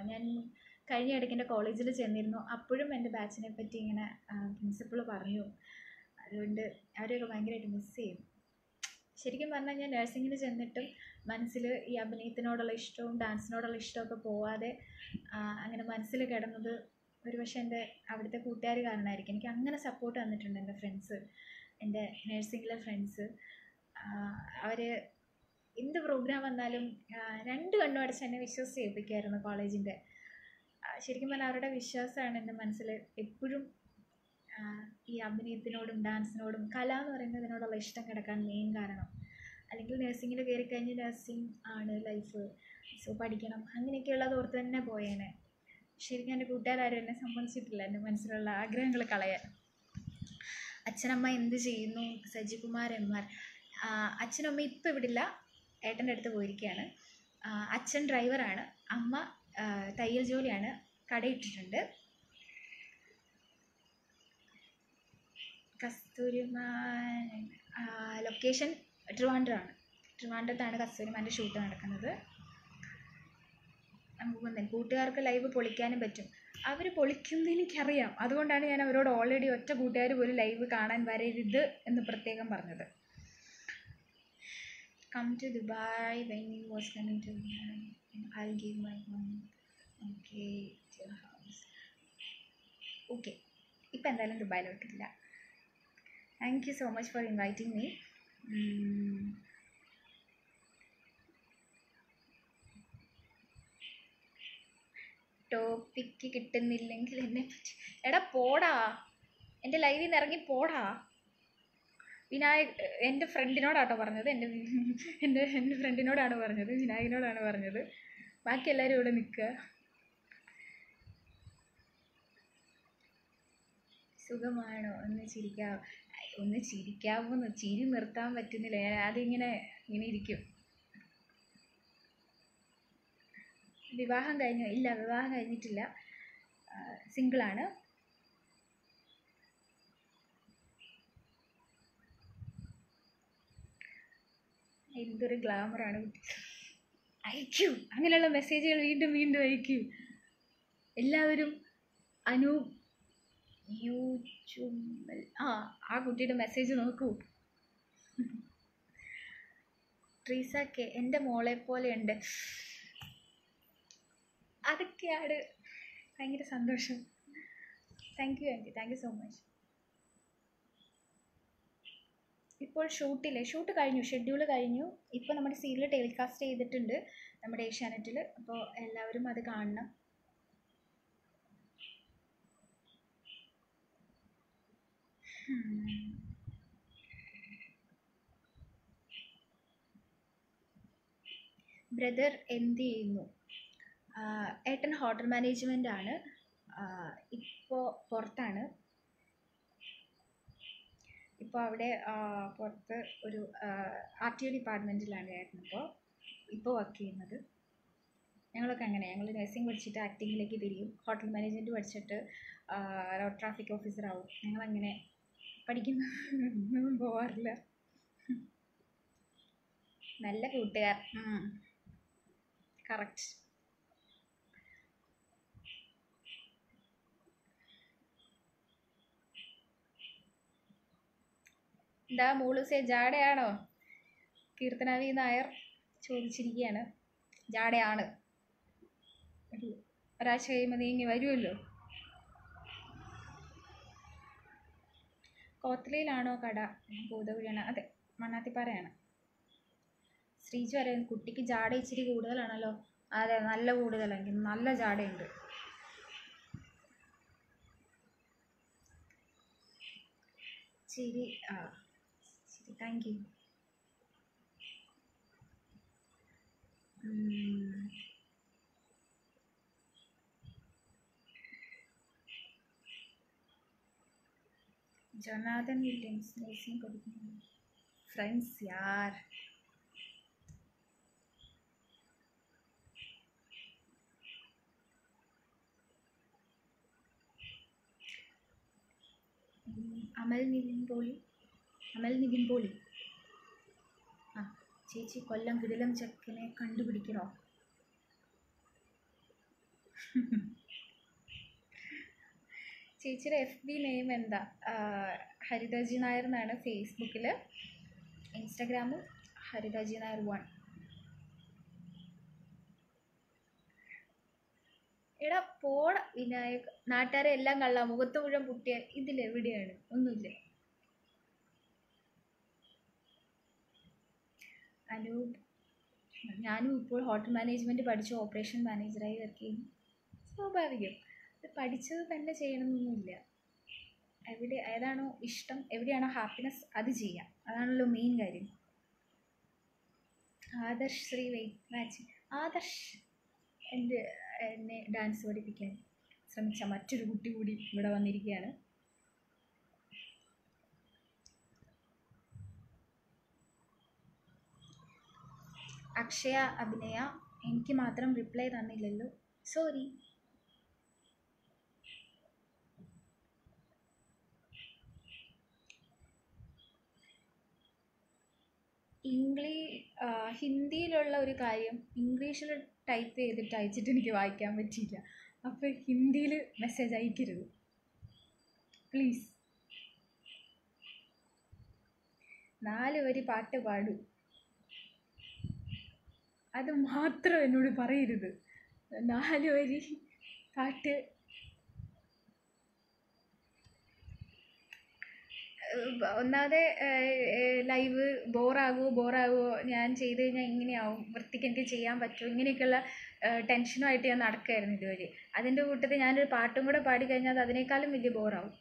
ഞാൻ കഴിഞ്ഞ ഇടയ്ക്ക് എന്റെ കോളേജിൽ ചെന്നിരുന്നു. അപ്പോഴും എന്റെ ബാച്ചിനെ പറ്റി ഇങ്ങനെ പ്രിൻസിപ്പൾ പറഞ്ഞു. അതുകൊണ്ട് അവരെയൊക്കെ ഭയങ്കരമായിട്ട് മിസ് ചെയ്യും. ശരിക്കും പറഞ്ഞാൽ ഞാൻ നഴ്സിങ്ങിന് ചെന്നിട്ടും മനസ്സിൽ ഈ അഭിനയത്തിനോടുള്ള ഇഷ്ടവും ഡാൻസിനോടുള്ള ഇഷ്ടമൊക്കെ പോവാതെ അങ്ങനെ മനസ്സിൽ കിടന്നത് ഒരു പക്ഷേ എന്റെ അവിടുത്തെ കൂട്ടുകാർ കാരണമായിരിക്കും എനിക്ക് അങ്ങനെ സപ്പോർട്ട് തന്നിട്ടുണ്ട് എന്റെ ഫ്രണ്ട്സ് എന്റെ നഴ്സിംഗിലെ ഫ്രണ്ട്സ് അവർ എന്ത് പ്രോഗ്രാം വന്നാലും രണ്ട് കണ്ണും അടച്ച് എന്നെ വിശ്വസിച്ച് ഏൽപ്പിക്കുമായിരുന്നു കോളേജിന്റെ ശരിക്കും പറഞ്ഞാൽ അവരുടെ വിശ്വാസമാണ് എന്റെ മനസ്സിൽ എപ്പോഴും ഈ അഭിനയത്തിനോടും ഡാൻസിനോടും കല എന്ന് പറയുന്നതിനോടുള്ള ഇഷ്ടം കിടക്കാൻ മെയിൻ കാരണം. അല്ലെങ്കിൽ നഴ്സിങ്ങിൽ കയറി കഴിഞ്ഞ് നഴ്സിംഗ് ആണ് ലൈഫ് സോ പഠിക്കണം അങ്ങനെയൊക്കെയുള്ളത് ഓർത്ത് തന്നെ പോയേനെ. ശരിക്കും എന്റെ കൂട്ടുകാരും എന്നെ സമ്മതിച്ചിട്ടില്ല എന്റെ മനസ്സിലുള്ള ആഗ്രഹങ്ങൾ കളയാൻ. അച്ഛനമ്മ എന്ത് ചെയ്യുന്നു? Sajikumar M R. അച്ഛനമ്മ ഇപ്പം ഇവിടില്ല. ഏട്ടന്റെ അടുത്ത് പോയിരിക്കുകയാണ്. അച്ഛൻ ഡ്രൈവറാണ്. അമ്മ തയ്യൽ ജോലിയാണ്. കടയിട്ടിട്ടുണ്ട്. കസ്തൂരിമാൻ ലൊക്കേഷൻ ട്രിവാൻഡ്രമാണ്. ട്രിവാൻഡ്രത്താണ് കസ്തൂരിമാന്റെ ഷൂട്ട് നടക്കുന്നത്. നമുക്ക് കൂട്ടുകാർക്ക് ലൈവ് പൊളിക്കാനും പറ്റും. അവർ പൊളിക്കുന്നത് എനിക്കറിയാം. അതുകൊണ്ടാണ് ഞാൻ അവരോട് ഓൾറെഡി ഒറ്റ കൂട്ടുകാർ പോലും ലൈവ് കാണാൻ വരരുത് എന്ന് പ്രത്യേകം പറഞ്ഞത്. Come to Dubai when was coming to I give my home okay house okay ഇപ്പം എന്തായാലും ദുബായിലോട്ടില്ല thank you so much for inviting me topic കിട്ടുന്നില്ലെങ്കിൽ എന്നെ പറ്റി. എടാ പോടാ. എന്റെ ലൈവിൽ നിന്ന് ഇറങ്ങി പോടാ. വിനായക് എന്റെ ഫ്രണ്ടിനോടാട്ടോ പറഞ്ഞത്. എന്റെ എന്റെ എന്റെ ഫ്രണ്ടിനോടാണ് പറഞ്ഞത്. വിനായകനോടാണ് പറഞ്ഞത്. ബാക്കി എല്ലാവരും ഇവിടെ നിൽക്കുക. സുഖമാണോ? ഒന്ന് ചിരിക്കാവോ. ഒന്ന് ചിരിക്കാവോ ചിരി നിർത്താൻ പറ്റുന്നില്ല. ഞാൻ ഇങ്ങനെ ഇങ്ങനെ ഇരിക്കും. വിവാഹം കഴിഞ്ഞു? ഇല്ല വിവാഹം കഴിഞ്ഞിട്ടില്ല. സിംഗിളാണ്. എന്തൊരു ഗ്ലാമറാണ് കുട്ടി. അയക്കൂ. അങ്ങനെയുള്ള മെസ്സേജുകൾ വീണ്ടും വീണ്ടും അയക്കൂ. എല്ലാവരും അനു യൂട്യൂബ് ആ ആ കുട്ടിയുടെ മെസ്സേജ് നോക്കൂ. ട്രീസ കെ എന്റെ മോളെ പോലെയുണ്ട് അതൊക്കെയാണ് ഭയങ്കര സന്തോഷം. Thank you aunty thank you so much ഇപ്പോൾ ഷൂട്ടില്ലേ? ഷൂട്ട് കഴിഞ്ഞു ഷെഡ്യൂൾ കഴിഞ്ഞു. ഇപ്പോൾ നമ്മുടെ സീരിയൽ ടെലികാസ്റ്റ് ചെയ്തിട്ടുണ്ട് നമ്മുടെ ഏഷ്യാനെറ്റിൽ. അപ്പോൾ എല്ലാവരും അത് കാണണം. ബ്രദർ എന്ത് ചെയ്യുന്നു? ഏട്ടൻ ഹോട്ടൽ മാനേജ്മെന്റ് ആണ്. ഇപ്പോൾ പുറത്താണ്. ഇപ്പോൾ അവിടെ പുറത്ത് ഒരു ആർ ടി ഒ ഡിപ്പാർട്ട്മെന്റിലാണ് ഏട്ടൻ ഇപ്പോൾ വർക്ക് ചെയ്യുന്നത്. ഞങ്ങളൊക്കെ അങ്ങനെ ഞങ്ങൾ നഴ്സിംഗ് പഠിച്ചിട്ട് ആക്ടിങ്ങിലേക്ക് തിരിയും. ഹോട്ടൽ മാനേജ്മെന്റ് പഠിച്ചിട്ട് റോഡ് ട്രാഫിക് ഓഫീസറാവും ഞങ്ങളങ്ങനെ പഠിക്കുന്നൊന്നും പോവാറില്ല. നല്ല കൂട്ടുകാർ. കറക്റ്റ് എന്താ മൂളുസേ ജാടയാണോ കീർത്തനാവി നായർ ചോദിച്ചിരിക്കുകയാണ് ജാടയാണ് ഒരു ഒരാഴ്ച കഴിയുമ്പോൾ നീങ്ങി വരുമല്ലോ കോത്തലയിലാണോ കട? ഭൂതകുഴിയാണ്. അതെ മണ്ണാത്തിപ്പാറയാണ് ശ്രീജു അറിയാം കുട്ടിക്ക് ജാട ഇച്ചിരി കൂടുതലാണല്ലോ. അതെ നല്ല കൂടുതലാണ് നല്ല ജാടയുണ്ട് ശരി ആ. ശരി thank you Jonathan Williams nursing പഠിക്കുന്നു ഫ്രണ്ട്സ് യാർ ഉം, അമൽ നിവിൻ പോളി. അമൽ നിവിൻ പോളി. ആ ചേച്ചി കൊല്ലം കിടിലം ചെക്കനെ കണ്ടുപിടിക്കണോ? ചേച്ചിയുടെ എഫ് ബി നെയിം എന്താ? ഹരിതാജി നായർ എന്നാണ് ഫേസ്ബുക്കിൽ ഇൻസ്റ്റാഗ്രാമും ഹരിതജി നായർ വൺ. എടാ പോട വിനായക്. നാട്ടുകാരെ എല്ലാം കള്ള. മുഖത്ത് മുഴുവൻ പുട്ടിയ ഇതിലെവിടെയാണ്? ഒന്നുമില്ല? അനൂപ് ഞാനും ഇപ്പോൾ ഹോട്ടൽ മാനേജ്മെന്റ് പഠിച്ചു ഓപ്പറേഷൻ മാനേജറായി വർക്ക് ചെയ്യുന്നു. സ്വാഭാവികം. ഇത് പഠിച്ചത് തന്നെ ചെയ്യണമെന്നൊന്നുമില്ല. എവിടെ ഏതാണോ ഇഷ്ടം എവിടെയാണോ ഹാപ്പിനെസ് അത് ചെയ്യാം. അതാണല്ലോ മെയിൻ കാര്യം. ആദർശ് ശ്രീ മാച്ച്. ആദർശ് എന്റെ എന്നെ ഡാൻസ് പഠിപ്പിക്കാൻ ശ്രമിച്ച മറ്റൊരു കുട്ടി കൂടി ഇവിടെ വന്നിരിക്കുകയാണ്. അക്ഷയ അഭിനയ എനിക്ക് മാത്രം റിപ്ലൈ തന്നില്ലല്ലോ. സോറി ഇംഗ്ലീ ഹിന്ദിയിലുള്ള ഒരു കാര്യം ഇംഗ്ലീഷിൽ ടൈപ്പ് ചെയ്തിട്ട് അയച്ചിട്ട് എനിക്ക് വായിക്കാൻ പറ്റിയില്ല. അപ്പോൾ ഹിന്ദിയിൽ മെസ്സേജ് അയക്കരുത്. പ്ലീസ് നാല് വരി പാട്ട് പാടൂ. അത് മാത്രം എന്നോട് പറയരുത്. നാല് വരി പാട്ട് ഒന്നാതെ ലൈവ് ബോറാകുമോ ബോറാകുമോ ഞാൻ ചെയ്ത് കഴിഞ്ഞാൽ ഇങ്ങനെയാവും. വൃത്തിക്ക് എനിക്ക് ചെയ്യാൻ പറ്റുമോ ഇങ്ങനെയൊക്കെയുള്ള ടെൻഷനുമായിട്ട് ഞാൻ നടക്കുകയായിരുന്നു ഇതുവരെ. അതിന്റെ കൂട്ടത്തിൽ ഞാനൊരു പാട്ടും കൂടെ പാടിക്കഴിഞ്ഞാൽ അത് അതിനേക്കാളും വലിയ ബോറാവും.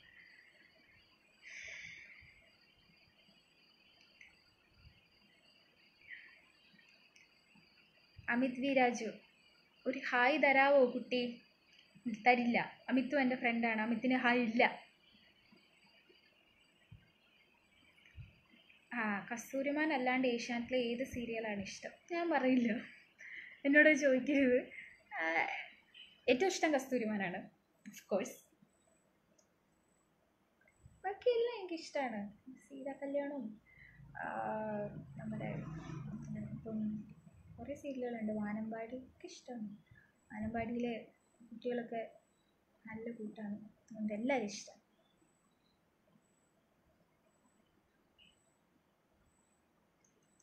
അമിത് വി രാജു ഒരു ഹായ് തരാവോ കുട്ടി? തരില്ല. അമിത്തും എന്റെ ഫ്രണ്ടാണ്. അമിത്തിന് ഹായ് ഇല്ല. ആ കസ്തൂരിമാൻ അല്ലാണ്ട് ഏഷ്യാനെറ്റിലെ ഏത് സീരിയലാണ് ഇഷ്ടം? ഞാൻ പറയില്ല. എന്നോട് ചോദിക്കരുത്. ഏറ്റവും ഇഷ്ടം കസ്തൂരിമാനാണ്. ഓഫ് കോഴ്സ് ബാക്കിയെല്ലാം എനിക്കിഷ്ടമാണ് സീതാ കല്യാണം നമ്മുടെ ഇപ്പം കുറേ സീരിയലുകളുണ്ട്. വാനമ്പാടി ഒക്കെ ഇഷ്ടമാണ്. വാനമ്പാടിയിലെ കുട്ടികളൊക്കെ നല്ല കൂട്ടാണ്. അതുകൊണ്ട് എല്ലാവരും ഇഷ്ടം.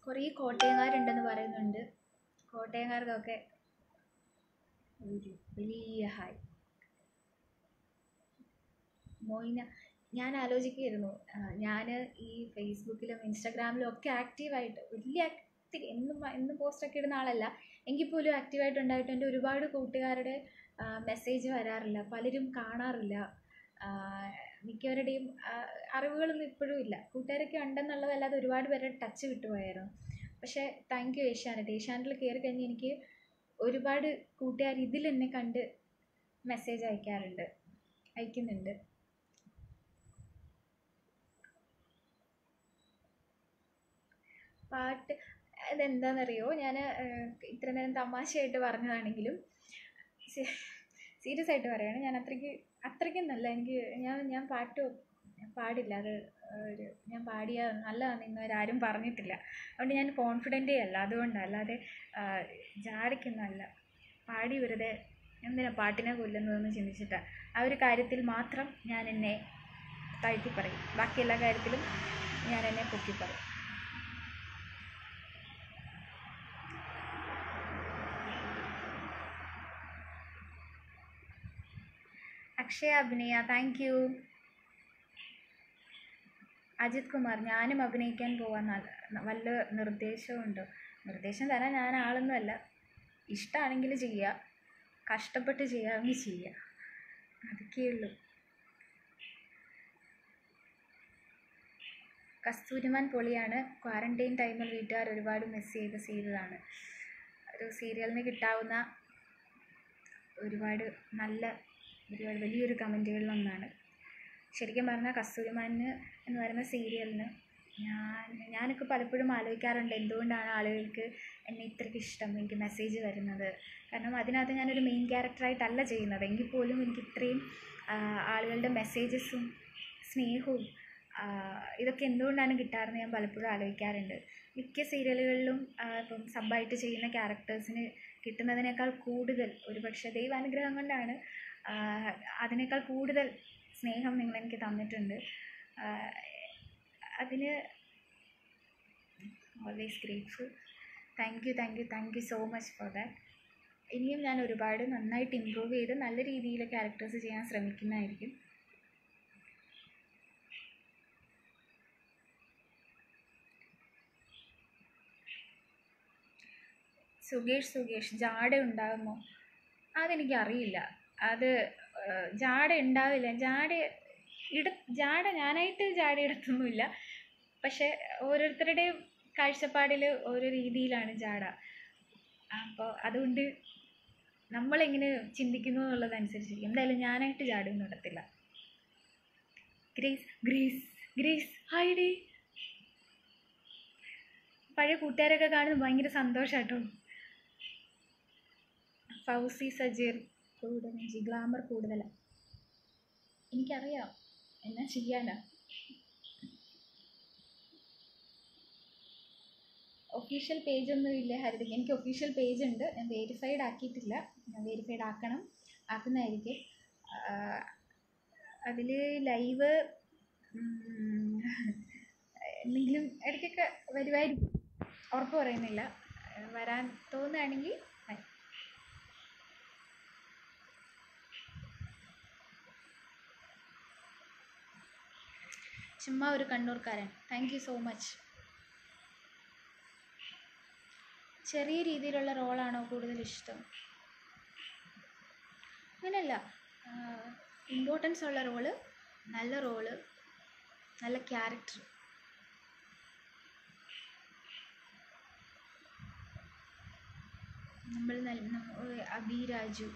കുറേ കോട്ടയംകാരുണ്ടെന്ന് പറയുന്നുണ്ട്. കോട്ടയംകാർക്കൊക്കെ ഒരു വലിയ ഹായ് മോയിന ഞാൻ ആലോചിക്കുകയായിരുന്നു ഞാൻ ഈ ഫേസ്ബുക്കിലും ഇൻസ്റ്റാഗ്രാമിലും ഒക്കെ ആക്റ്റീവായിട്ട് വലിയ ആക്റ്റീവ് എന്നും എന്നും പോസ്റ്റൊക്കെ ഇടുന്ന ആളല്ല. എങ്കിൽ പോലും ആക്റ്റീവായിട്ട് ഉണ്ടായിട്ട് എന്റെ ഒരുപാട് കൂട്ടുകാരുടെ മെസ്സേജ് വരാറില്ല. പലരും കാണാറില്ല. മിക്കവരുടെയും അറിവുകളൊന്നും ഇപ്പോഴും ഇല്ല. കൂട്ടുകാരൊക്കെ ഉണ്ടെന്നുള്ളതല്ലാതെ ഒരുപാട് പേരെ ടച്ച് വിട്ടുപോയായിരുന്നു പക്ഷേ താങ്ക് യു ഏഷ്യാനെറ്റ്. ഏഷ്യാനെറ്റിൽ കയറി കഴിഞ്ഞ് എനിക്ക് ഒരുപാട് കൂട്ടുകാർ ഇതിൽ എന്നെ കണ്ട് മെസ്സേജ് അയക്കാറുണ്ട്. അയക്കുന്നുണ്ട്. പാട്ട് അതെന്താണെന്നറിയോ ഞാൻ ഇത്ര നേരം തമാശയായിട്ട് പറഞ്ഞതാണെങ്കിലും സീരിയസ് ആയിട്ട് പറയുകയാണ് ഞാൻ അത്രയ്ക്ക് അത്രയ്ക്കും നല്ല എനിക്ക് ഞാൻ ഞാൻ പാട്ട് പാടില്ല. അത് ഒരു ഞാൻ പാടിയ നല്ലതാണെന്ന് ഇന്നുവരെ ആരും പറഞ്ഞിട്ടില്ല. അതുകൊണ്ട് ഞാൻ കോൺഫിഡന്റേ അല്ല. അതുകൊണ്ട് അല്ലാതെ ജാടിക്കൊന്നല്ല പാടി വെറുതെ എന്തിനാ പാട്ടിനെ കൊല്ലുന്നതെന്ന് ചിന്തിച്ചിട്ട്. ആ ഒരു കാര്യത്തിൽ മാത്രം ഞാൻ എന്നെ താഴ്ത്തി പറയും ബാക്കി എല്ലാ കാര്യത്തിലും ഞാൻ എന്നെ പൊക്കി പറയും അക്ഷയ അഭിനയ. താങ്ക് യു അജിത് കുമാർ ഞാനും അഭിനയിക്കാൻ പോവാൻ നല്ല നിർദ്ദേശമുണ്ട് നിർദ്ദേശം തരാൻ ഞാൻ ആളൊന്നുമല്ല ഇഷ്ടമാണെങ്കിൽ ചെയ്യുക കഷ്ടപ്പെട്ട് ചെയ്യാമെങ്കിൽ ചെയ്യുക അതൊക്കെയുള്ളൂ കസ്തൂരിമാൻ പൊളിയാണ്. ക്വാറന്റൈൻ ടൈമിൽ വീട്ടുകാർ ഒരുപാട് മിസ് ചെയ്ത് സീരിയലാണ് ഒരു സീരിയലിന് കിട്ടാവുന്ന ഒരുപാട് നല്ല ഒരുപാട് വലിയൊരു കമന്റുകളിലൊന്നാണ്. ശരിക്കും പറഞ്ഞാൽ കസ്തൂരിമാന് എന്ന് പറയുന്ന സീരിയലിന് ഞാൻ ഞാനൊക്കെ പലപ്പോഴും ആലോചിക്കാറുണ്ട് എന്തുകൊണ്ടാണ് ആളുകൾക്ക് എന്നെ ഇത്രയ്ക്ക് ഇഷ്ടം എനിക്ക് മെസ്സേജ് വരുന്നത്. കാരണം അതിനകത്ത് ഞാനൊരു മെയിൻ ക്യാരക്ടറായിട്ടല്ല ചെയ്യുന്നത്. എങ്കിൽ പോലും എനിക്ക് ഇത്രയും ആളുകളുടെ മെസ്സേജസും സ്നേഹവും ഇതൊക്കെ എന്തുകൊണ്ടാണ് കിട്ടാറെന്ന് ഞാൻ പലപ്പോഴും ആലോചിക്കാറുണ്ട്. മിക്ക സീരിയലുകളിലും ഇപ്പം സബ്ബായിട്ട് ചെയ്യുന്ന ക്യാരക്ടേഴ്സിന് കിട്ടുന്നതിനേക്കാൾ കൂടുതൽ ഒരുപക്ഷെ ദൈവാനുഗ്രഹം കൊണ്ടാണ് അതിനേക്കാൾ കൂടുതൽ സ്നേഹം നിങ്ങൾ എനിക്ക് തന്നിട്ടുണ്ട് അതിന് always grateful thank you thank you thank you so much for that ഇനിയും ഞാൻ ഒരുപാട് നന്നായിട്ട് ഇമ്പ്രൂവ് ചെയ്ത് നല്ല രീതിയിൽ ക്യാരക്ടേഴ്സ് ചെയ്യാൻ ശ്രമിക്കുന്നതായിരിക്കും. സുകേഷ് സുകേഷ് ജാട ഉണ്ടാകുമോ അതെനിക്കറിയില്ല. അത് ജാട ഉണ്ടാവില്ല. ജാട ഇട ജാട ഞാനായിട്ട് ജാട ഇടത്തൊന്നുമില്ല. പക്ഷെ ഓരോരുത്തരുടെയും കാഴ്ചപ്പാടിൽ ഓരോ രീതിയിലാണ് ജാട. അപ്പോൾ അതുകൊണ്ട് നമ്മളെങ്ങനെ ചിന്തിക്കുന്നു എന്നുള്ളതനുസരിച്ചിരിക്കും. എന്തായാലും ഞാനായിട്ട് ജാടയൊന്നും ഇടത്തില്ല. ഗ്രേസ് ഗ്രേസ് ഗ്രേസ് പഴയ കൂട്ടുകാരൊക്കെ കാണുന്നത് ഭയങ്കര സന്തോഷാട്ടോ. ഫൗസി സജീർ. കൂടുതൽ ഗ്ലാമർ കൂടുതലാണ് എനിക്കറിയാം. എന്നാ ചെയ്യാനാ? ഒഫീഷ്യൽ പേജ് ഒന്നും ഇല്ല ഹരിതയ്ക്ക് എനിക്ക് ഒഫീഷ്യൽ പേജ് ഉണ്ട്. ഞാൻ വെരിഫൈഡ് ആക്കിയിട്ടില്ല. ഞാൻ വെരിഫൈഡ് ആക്കണം. ആക്കുന്നതായിരിക്കും. അതിൽ ലൈവ് എന്തെങ്കിലും ഇടയ്ക്കൊക്കെ വരുമായിരിക്കും ഉറപ്പ് പറയുന്നില്ല. വരാൻ തോന്നുകയാണെങ്കിൽ വരാം. ചുമ്മാ ഒരു കണ്ണൂർക്കാരൻ. താങ്ക് യു സോ മച്ച് ചെറിയ രീതിയിലുള്ള റോളാണോ കൂടുതൽ ഇഷ്ടം? അങ്ങനെയല്ല ഇമ്പോർട്ടൻസ് ഉള്ള റോൾ നല്ല റോൾ നല്ല ക്യാരക്ടർ നമ്മൾ അബി രാജു.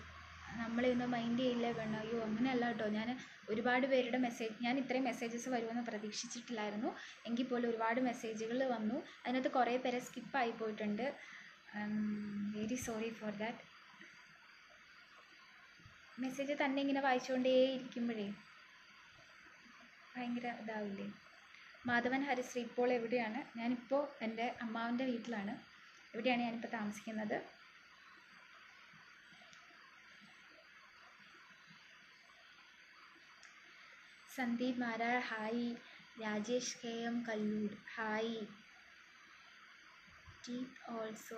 നമ്മളെ ഒന്നും മൈൻഡ് ചെയ്യില്ല പെണ്ണോ? അയ്യോ അങ്ങനെയല്ല കേട്ടോ. ഞാൻ ഒരുപാട് പേരുടെ മെസ്സേജ് ഞാൻ ഇത്രയും മെസ്സേജസ് വരുമെന്ന് പ്രതീക്ഷിച്ചിട്ടില്ലായിരുന്നു. എങ്കിൽ പോലും ഒരുപാട് മെസ്സേജുകൾ വന്നു. അതിനകത്ത് കുറേ പേരെ സ്കിപ്പായി പോയിട്ടുണ്ട്. Very sorry for that message തന്നെ ഇങ്ങനെ വായിച്ചുകൊണ്ടേ ഇരിക്കുമ്പോഴേ ഭയങ്കര ഇതാവില്ലേ? മാധവൻ ഹരിശ്രീ ഇപ്പോൾ എവിടെയാണ്? ഞാനിപ്പോൾ എന്റെ അമ്മാവന്റെ വീട്ടിലാണ്. എവിടെയാണ് ഞാനിപ്പോൾ താമസിക്കുന്നത്? Sandeep Marar hi. Rajesh K M Kallur hi. Teeth also.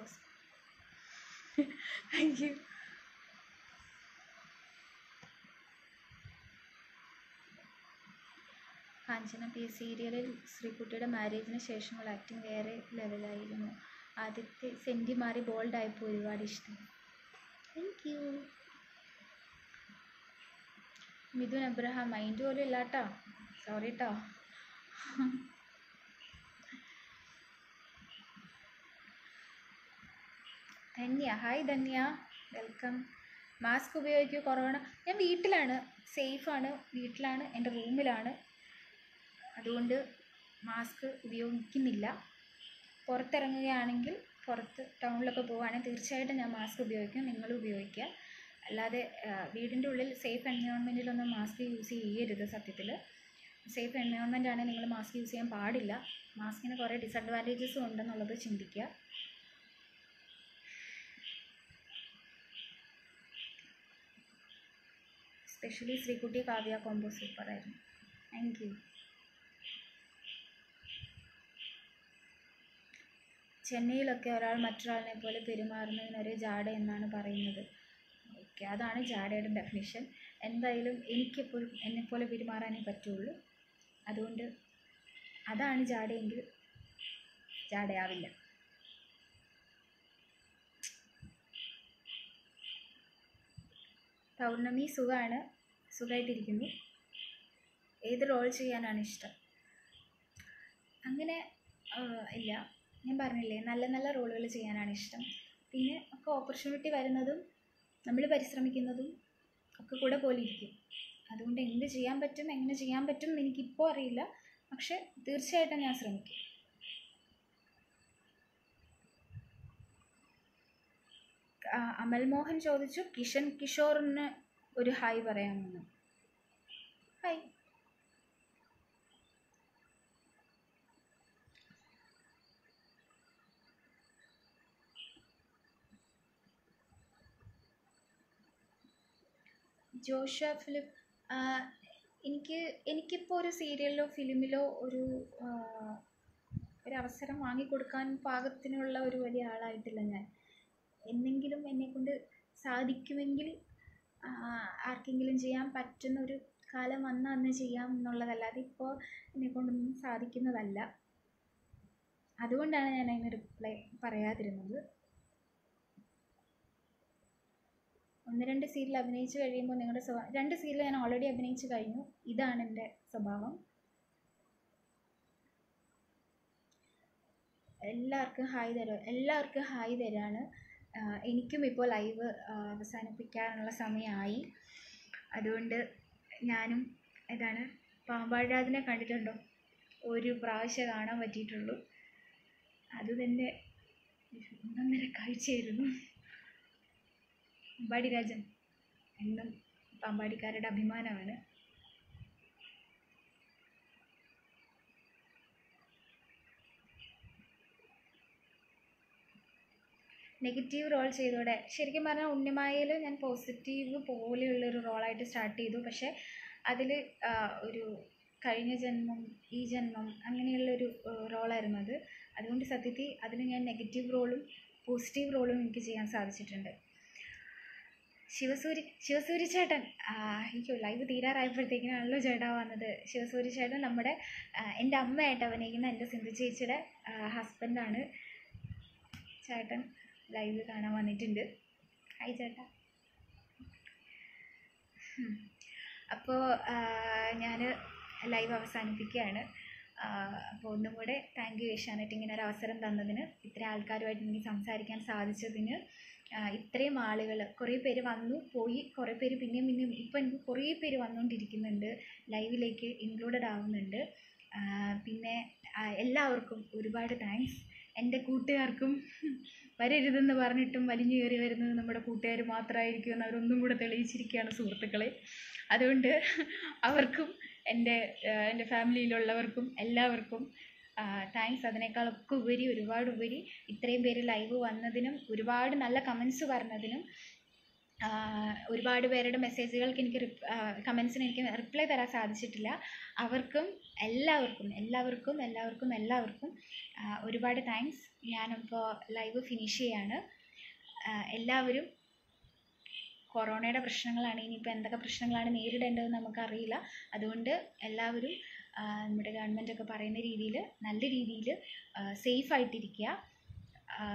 Thank you Kanchana P സീരിയലിൽ ശ്രീകുട്ടിയുടെ മാരേജിന് ശേഷമുള്ള ആക്ടിങ് വേറെ ലെവലായിരുന്നു ആദ്യത്തെ സെന്റി മാറി ബോൾഡായപ്പോൾ ഒരുപാട് ഇഷ്ടം. Thank you Mithun Abraham mind പോലും ഇല്ല കേട്ടോ സോറി കേട്ടോ Dhanya. Hi Dhanya. Welcome mask ഉപയോഗിക്കൂ corona. ഞാൻ വീട്ടിലാണ്. സേഫാണ് വീട്ടിലാണ്. എന്റെ റൂമിലാണ്. അതുകൊണ്ട് മാസ്ക് ഉപയോഗിക്കുന്നില്ല. പുറത്തിറങ്ങുകയാണെങ്കിൽ പുറത്ത് ടൗണിലൊക്കെ പോവുകയാണെങ്കിൽ തീർച്ചയായിട്ടും ഞാൻ മാസ്ക് ഉപയോഗിക്കും. നിങ്ങളും ഉപയോഗിക്കുക. അല്ലാതെ വീടിന്റെ ഉള്ളിൽ സേഫ് എൻവയോൺമെന്റിലൊന്നും മാസ്ക് യൂസ് ചെയ്യരുത് സത്യത്തിൽ. സേഫ് എൻവയോൺമെന്റ് ആണെങ്കിൽ നിങ്ങൾ മാസ്ക് യൂസ് ചെയ്യാൻ പാടില്ല. മാസ്കിന് കുറേ ഡിസഡ്വാന്റേജസും ഉണ്ടെന്നുള്ളത് ചിന്തിക്കുക. സ്പെഷ്യലി ശ്രീകുട്ടി കാവ്യ കോംബോ സൂപ്പറായിരുന്നു താങ്ക് യു ചെന്നൈയിലൊക്കെ ഒരാൾ മറ്റൊരാളിനെ പോലെ പെരുമാറുന്നതിനൊരു ജാട എന്നാണ് പറയുന്നത്. ഓക്കെ അതാണ് ജാഡയുടെ ഡെഫിനിഷൻ എന്തായാലും എനിക്കെപ്പോഴും എന്നെപ്പോലെ പെരുമാറാനേ പറ്റുള്ളൂ. അതുകൊണ്ട് അതാണ് ജാഡയെങ്കിൽ ജാഡയാവില്ല. പൗർണമി സുഖമാണ് സുഖമായിട്ടിരിക്കുന്നു ഏത് റോൾ ചെയ്യാനാണ് ഇഷ്ടം? അങ്ങനെ ഇല്ല. ഞാൻ പറഞ്ഞില്ലേ നല്ല നല്ല റോളുകൾ ചെയ്യാനാണ് ഇഷ്ടം. പിന്നെ ഒക്കെ ഓപ്പർച്യൂണിറ്റി വരുന്നതും നമ്മൾ പരിശ്രമിക്കുന്നതും ഒക്കെ കൂടെ പോലെ ഇരിക്കും അതുകൊണ്ട് എന്ത് ചെയ്യാൻ പറ്റും എങ്ങനെ ചെയ്യാൻ പറ്റും എനിക്കിപ്പോൾ അറിയില്ല. പക്ഷെ തീർച്ചയായിട്ടും ഞാൻ ശ്രമിക്കും. അമൽ മോഹൻ ചോദിച്ചു കിഷൻ കിഷോറിന് ഒരു ഹായ് പറയാമെന്ന്. ഹായ്. ജോഷ ഫിലിം ആ, എനിക്ക് എനിക്കിപ്പോൾ ഒരു സീരിയലിലോ ഫിലിമിലോ ഒരു ഒരു അവസരം വാങ്ങിക്കൊടുക്കാൻ പാകത്തിനുള്ള ഒരു വലിയ ആളായിട്ടില്ല ഞാൻ. എന്നെങ്കിലും എന്നെക്കൊണ്ട് സാധിക്കുമെങ്കിൽ ആർക്കെങ്കിലും ചെയ്യാൻ പറ്റുന്ന ഒരു കാലം വന്ന അന്ന് ചെയ്യാം എന്നുള്ളതല്ലാതെ ഇപ്പോൾ എന്നെക്കൊണ്ടൊന്നും സാധിക്കുന്നതല്ല. അതുകൊണ്ടാണ് ഞാൻ അതിന് റിപ്ലൈ പറയാതിരുന്നത്. ഒന്ന് രണ്ട് സീരിയൽ അഭിനയിച്ച് കഴിയുമ്പോൾ നിങ്ങളുടെ സ്വഭാവം രണ്ട് സീരിയൽ ഞാൻ ഓൾറെഡി അഭിനയിച്ച് കഴിഞ്ഞു. ഇതാണ് എന്റെ സ്വഭാവം. എല്ലാവർക്കും ഹായ് തരും എല്ലാവർക്കും ഹായ് തരാണ്. എനിക്കും ഇപ്പോൾ ലൈവ് അവസാനിപ്പിക്കാനുള്ള സമയമായി. അതുകൊണ്ട് ഞാനും ഇതാണ് പാമ്പാഴാതിനെ കണ്ടിട്ടുണ്ടോ? ഒരു പ്രാവശ്യം കാണാൻ പറ്റിയിട്ടുള്ളൂ. അത് തന്നെ ഒന്നൊന്നര കാഴ്ചയായിരുന്നു പാമ്പാടി രാജൻ എന്നും പാമ്പാടിക്കാരുടെ അഭിമാനമാണ്. നെഗറ്റീവ് റോൾ ചെയ്തൂടെ ശരിക്കും പറഞ്ഞാൽ ഉണ്ണിമായയിൽ ഞാൻ പോസിറ്റീവ് പോലെയുള്ളൊരു റോളായിട്ട് സ്റ്റാർട്ട് ചെയ്തു. പക്ഷേ അതിൽ ഒരു കഴിഞ്ഞ ജന്മം ഈ ജന്മം അങ്ങനെയുള്ളൊരു റോളായിരുന്നു അത്. അതുകൊണ്ട് സത്യത്തിൽ അതിൽ ഞാൻ നെഗറ്റീവ് റോളും പോസിറ്റീവ് റോളും എനിക്ക് ചെയ്യാൻ സാധിച്ചിട്ടുണ്ട്. ശിവസൂരി ശിവസൂരി ചേട്ടൻ അയ്യോ ലൈവ് തീരാറായപ്പോഴത്തേക്കിനാണല്ലോ ചേട്ടാ വന്നത്. ശിവസൂരി ചേട്ടൻ നമ്മുടെ എന്റെ അമ്മയായിട്ട് അഭിനയിക്കുന്ന എന്റെ സിന്ധു ചേച്ചിയുടെ ഹസ്ബൻഡാണ് ചേട്ടൻ ലൈവ് കാണാൻ വന്നിട്ടുണ്ട്. ഹായ് ചേട്ടാ. അപ്പോൾ ഞാൻ ലൈവ് അവസാനിപ്പിക്കുകയാണ്. അപ്പോൾ ഒന്നും കൂടെ താങ്ക് യു ഏഷ്യാനെറ്റ് ഇങ്ങനെ ഒരു അവസരം തന്നതിന് ഇത്രയും ആൾക്കാരുമായിട്ട് എനിക്ക് സംസാരിക്കാൻ സാധിച്ചതിന്. ഇത്രയും ആളുകൾ കുറേ പേര് വന്നു പോയി കുറേ പേര് പിന്നെയും പിന്നെയും ഇപ്പം എനിക്ക് കുറേ പേര് വന്നുകൊണ്ടിരിക്കുന്നുണ്ട് ലൈവിലേക്ക് ഇൻക്ലൂഡഡ് ആവുന്നുണ്ട്. പിന്നെ എല്ലാവർക്കും ഒരുപാട് താങ്ക്സ് എന്റെ കൂട്ടുകാർക്കും വരരുതെന്ന് പറഞ്ഞിട്ടും വലിഞ്ഞു കയറി വരുന്നത് നമ്മുടെ കൂട്ടുകാർ മാത്രമായിരിക്കും എന്ന് അവരൊന്നും കൂടെ തെളിയിച്ചിരിക്കുകയാണ് സുഹൃത്തുക്കളെ. അതുകൊണ്ട് അവർക്കും എന്റെ എന്റെ ഫാമിലിയിലുള്ളവർക്കും എല്ലാവർക്കും താങ്ക്സ് അതിനേക്കാളൊക്കെ ഉപരി ഒരുപാട് ഉപരി ഇത്രയും പേര് ലൈവ് വന്നതിനും ഒരുപാട് നല്ല കമൻസ് പറഞ്ഞതിനും ഒരുപാട് പേരുടെ മെസ്സേജുകൾക്ക് എനിക്ക് കമൻസിന് എനിക്ക് റിപ്ലൈ തരാൻ സാധിച്ചിട്ടില്ല. അവർക്കും എല്ലാവർക്കും എല്ലാവർക്കും എല്ലാവർക്കും എല്ലാവർക്കും ഒരുപാട് താങ്ക്സ് ഞാനിപ്പോൾ ലൈവ് ഫിനിഷ് ചെയ്യാണ്. എല്ലാവരും കൊറോണയുടെ പ്രശ്നങ്ങളാണ് ഇനിയിപ്പോൾ എന്തൊക്കെ പ്രശ്നങ്ങളാണ് നേരിടേണ്ടതെന്ന് നമുക്കറിയില്ല. അതുകൊണ്ട് എല്ലാവരും നമ്മുടെ ഗവൺമെന്റൊക്കെ പറയുന്ന രീതിയിൽ നല്ല രീതിയിൽ സേഫ് ആയിട്ടിരിക്കുക. ആ,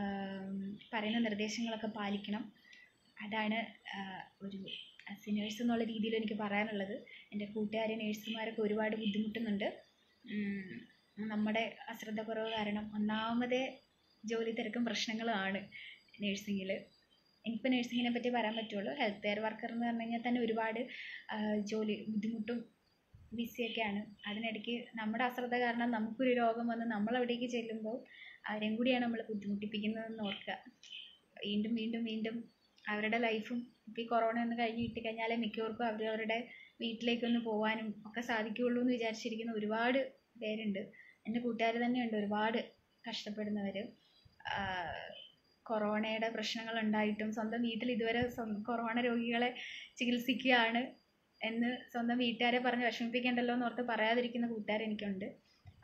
പറയുന്ന നിർദ്ദേശങ്ങളൊക്കെ പാലിക്കണം. അതാണ് ഒരു ആസ് എന്നുള്ള രീതിയിൽ എനിക്ക് പറയാനുള്ളത്. എന്റെ കൂട്ടുകാരെ നേഴ്സുമാരൊക്കെ ഒരുപാട് ബുദ്ധിമുട്ടുന്നുണ്ട്. നമ്മുടെ അശ്രദ്ധ കുറവ് കാരണം ഒന്നാമതേ ജോലി തിരക്കും പ്രശ്നങ്ങളുമാണ് നേഴ്സിങ്ങിൽ എനിക്കിപ്പോൾ നേഴ്സിങ്ങിനെ പറ്റി പറയാൻ പറ്റുള്ളൂ. ഹെൽത്ത് കെയർ വർക്കർ എന്ന് പറഞ്ഞു കഴിഞ്ഞാൽ തന്നെ ഒരുപാട് ജോലി ബുദ്ധിമുട്ടും ബിസിയൊക്കെയാണ്. അതിനിടയ്ക്ക് നമ്മുടെ അശ്രദ്ധ കാരണം നമുക്കൊരു രോഗം വന്ന് നമ്മളവിടേക്ക് ചെല്ലുമ്പോൾ അവരെയും കൂടിയാണ് നമ്മൾ ബുദ്ധിമുട്ടിപ്പിക്കുന്നതെന്ന് ഓർക്കുക. വീണ്ടും വീണ്ടും വീണ്ടും അവരുടെ ലൈഫും ഇപ്പോൾ ഈ കൊറോണ ഒന്ന് കഴിഞ്ഞ് കിട്ടിക്കഴിഞ്ഞാലേ മിക്കവർക്കും അവരുടെ വീട്ടിലേക്കൊന്ന് പോകാനും ഒക്കെ സാധിക്കുകയുള്ളൂ എന്ന് വിചാരിച്ചിരിക്കുന്ന ഒരുപാട് പേരുണ്ട്. എന്റെ കൂട്ടുകാർ തന്നെയുണ്ട് ഒരുപാട് കഷ്ടപ്പെടുന്നവർ കൊറോണയുടെ പ്രശ്നങ്ങൾ ഉണ്ടായിട്ടും സ്വന്തം വീട്ടിൽ ഇതുവരെ കൊറോണ രോഗികളെ ചികിത്സിക്കുകയാണ് എന്ന് സ്വന്തം വീട്ടുകാരെ പറഞ്ഞ് വിഷമിപ്പിക്കേണ്ടല്ലോ എന്ന് ഓർത്ത് പറയാതിരിക്കുന്ന കൂട്ടുകാർ എനിക്കുണ്ട്.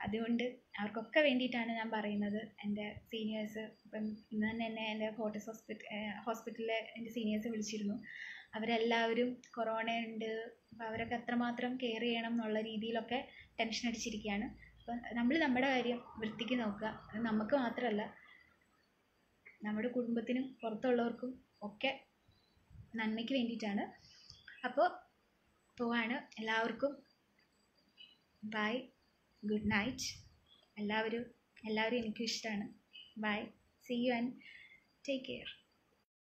അതുകൊണ്ട് അവർക്കൊക്കെ വേണ്ടിയിട്ടാണ് ഞാൻ പറയുന്നത്. എന്റെ സീനിയേഴ്സ് ഇപ്പം ഇന്ന് തന്നെ എന്നെ എന്റെ ഫോർട്ടിസ് ഹോസ്പിറ്റൽ ഹോസ്പിറ്റലിലെ എന്റെ സീനിയേഴ്സ് വിളിച്ചിരുന്നു. അവരെല്ലാവരും കൊറോണ ഉണ്ട്. അപ്പോൾ അവരൊക്കെ എത്രമാത്രം കെയർ ചെയ്യണം എന്നുള്ള രീതിയിലൊക്കെ ടെൻഷൻ അടിച്ചിരിക്കുകയാണ്. അപ്പം നമ്മൾ നമ്മുടെ കാര്യം വൃത്തിക്ക് നോക്കുക. അത് നമുക്ക് മാത്രമല്ല നമ്മുടെ കുടുംബത്തിനും പുറത്തുള്ളവർക്കും ഒക്കെ നന്മയ്ക്ക് വേണ്ടിയിട്ടാണ്. അപ്പോൾ പോവാണ്. എല്ലാവർക്കും ബൈ ഗുഡ് നൈറ്റ് എല്ലാവരും എല്ലാവരും എനിക്കും ഇഷ്ടമാണ്. Bye see you and take care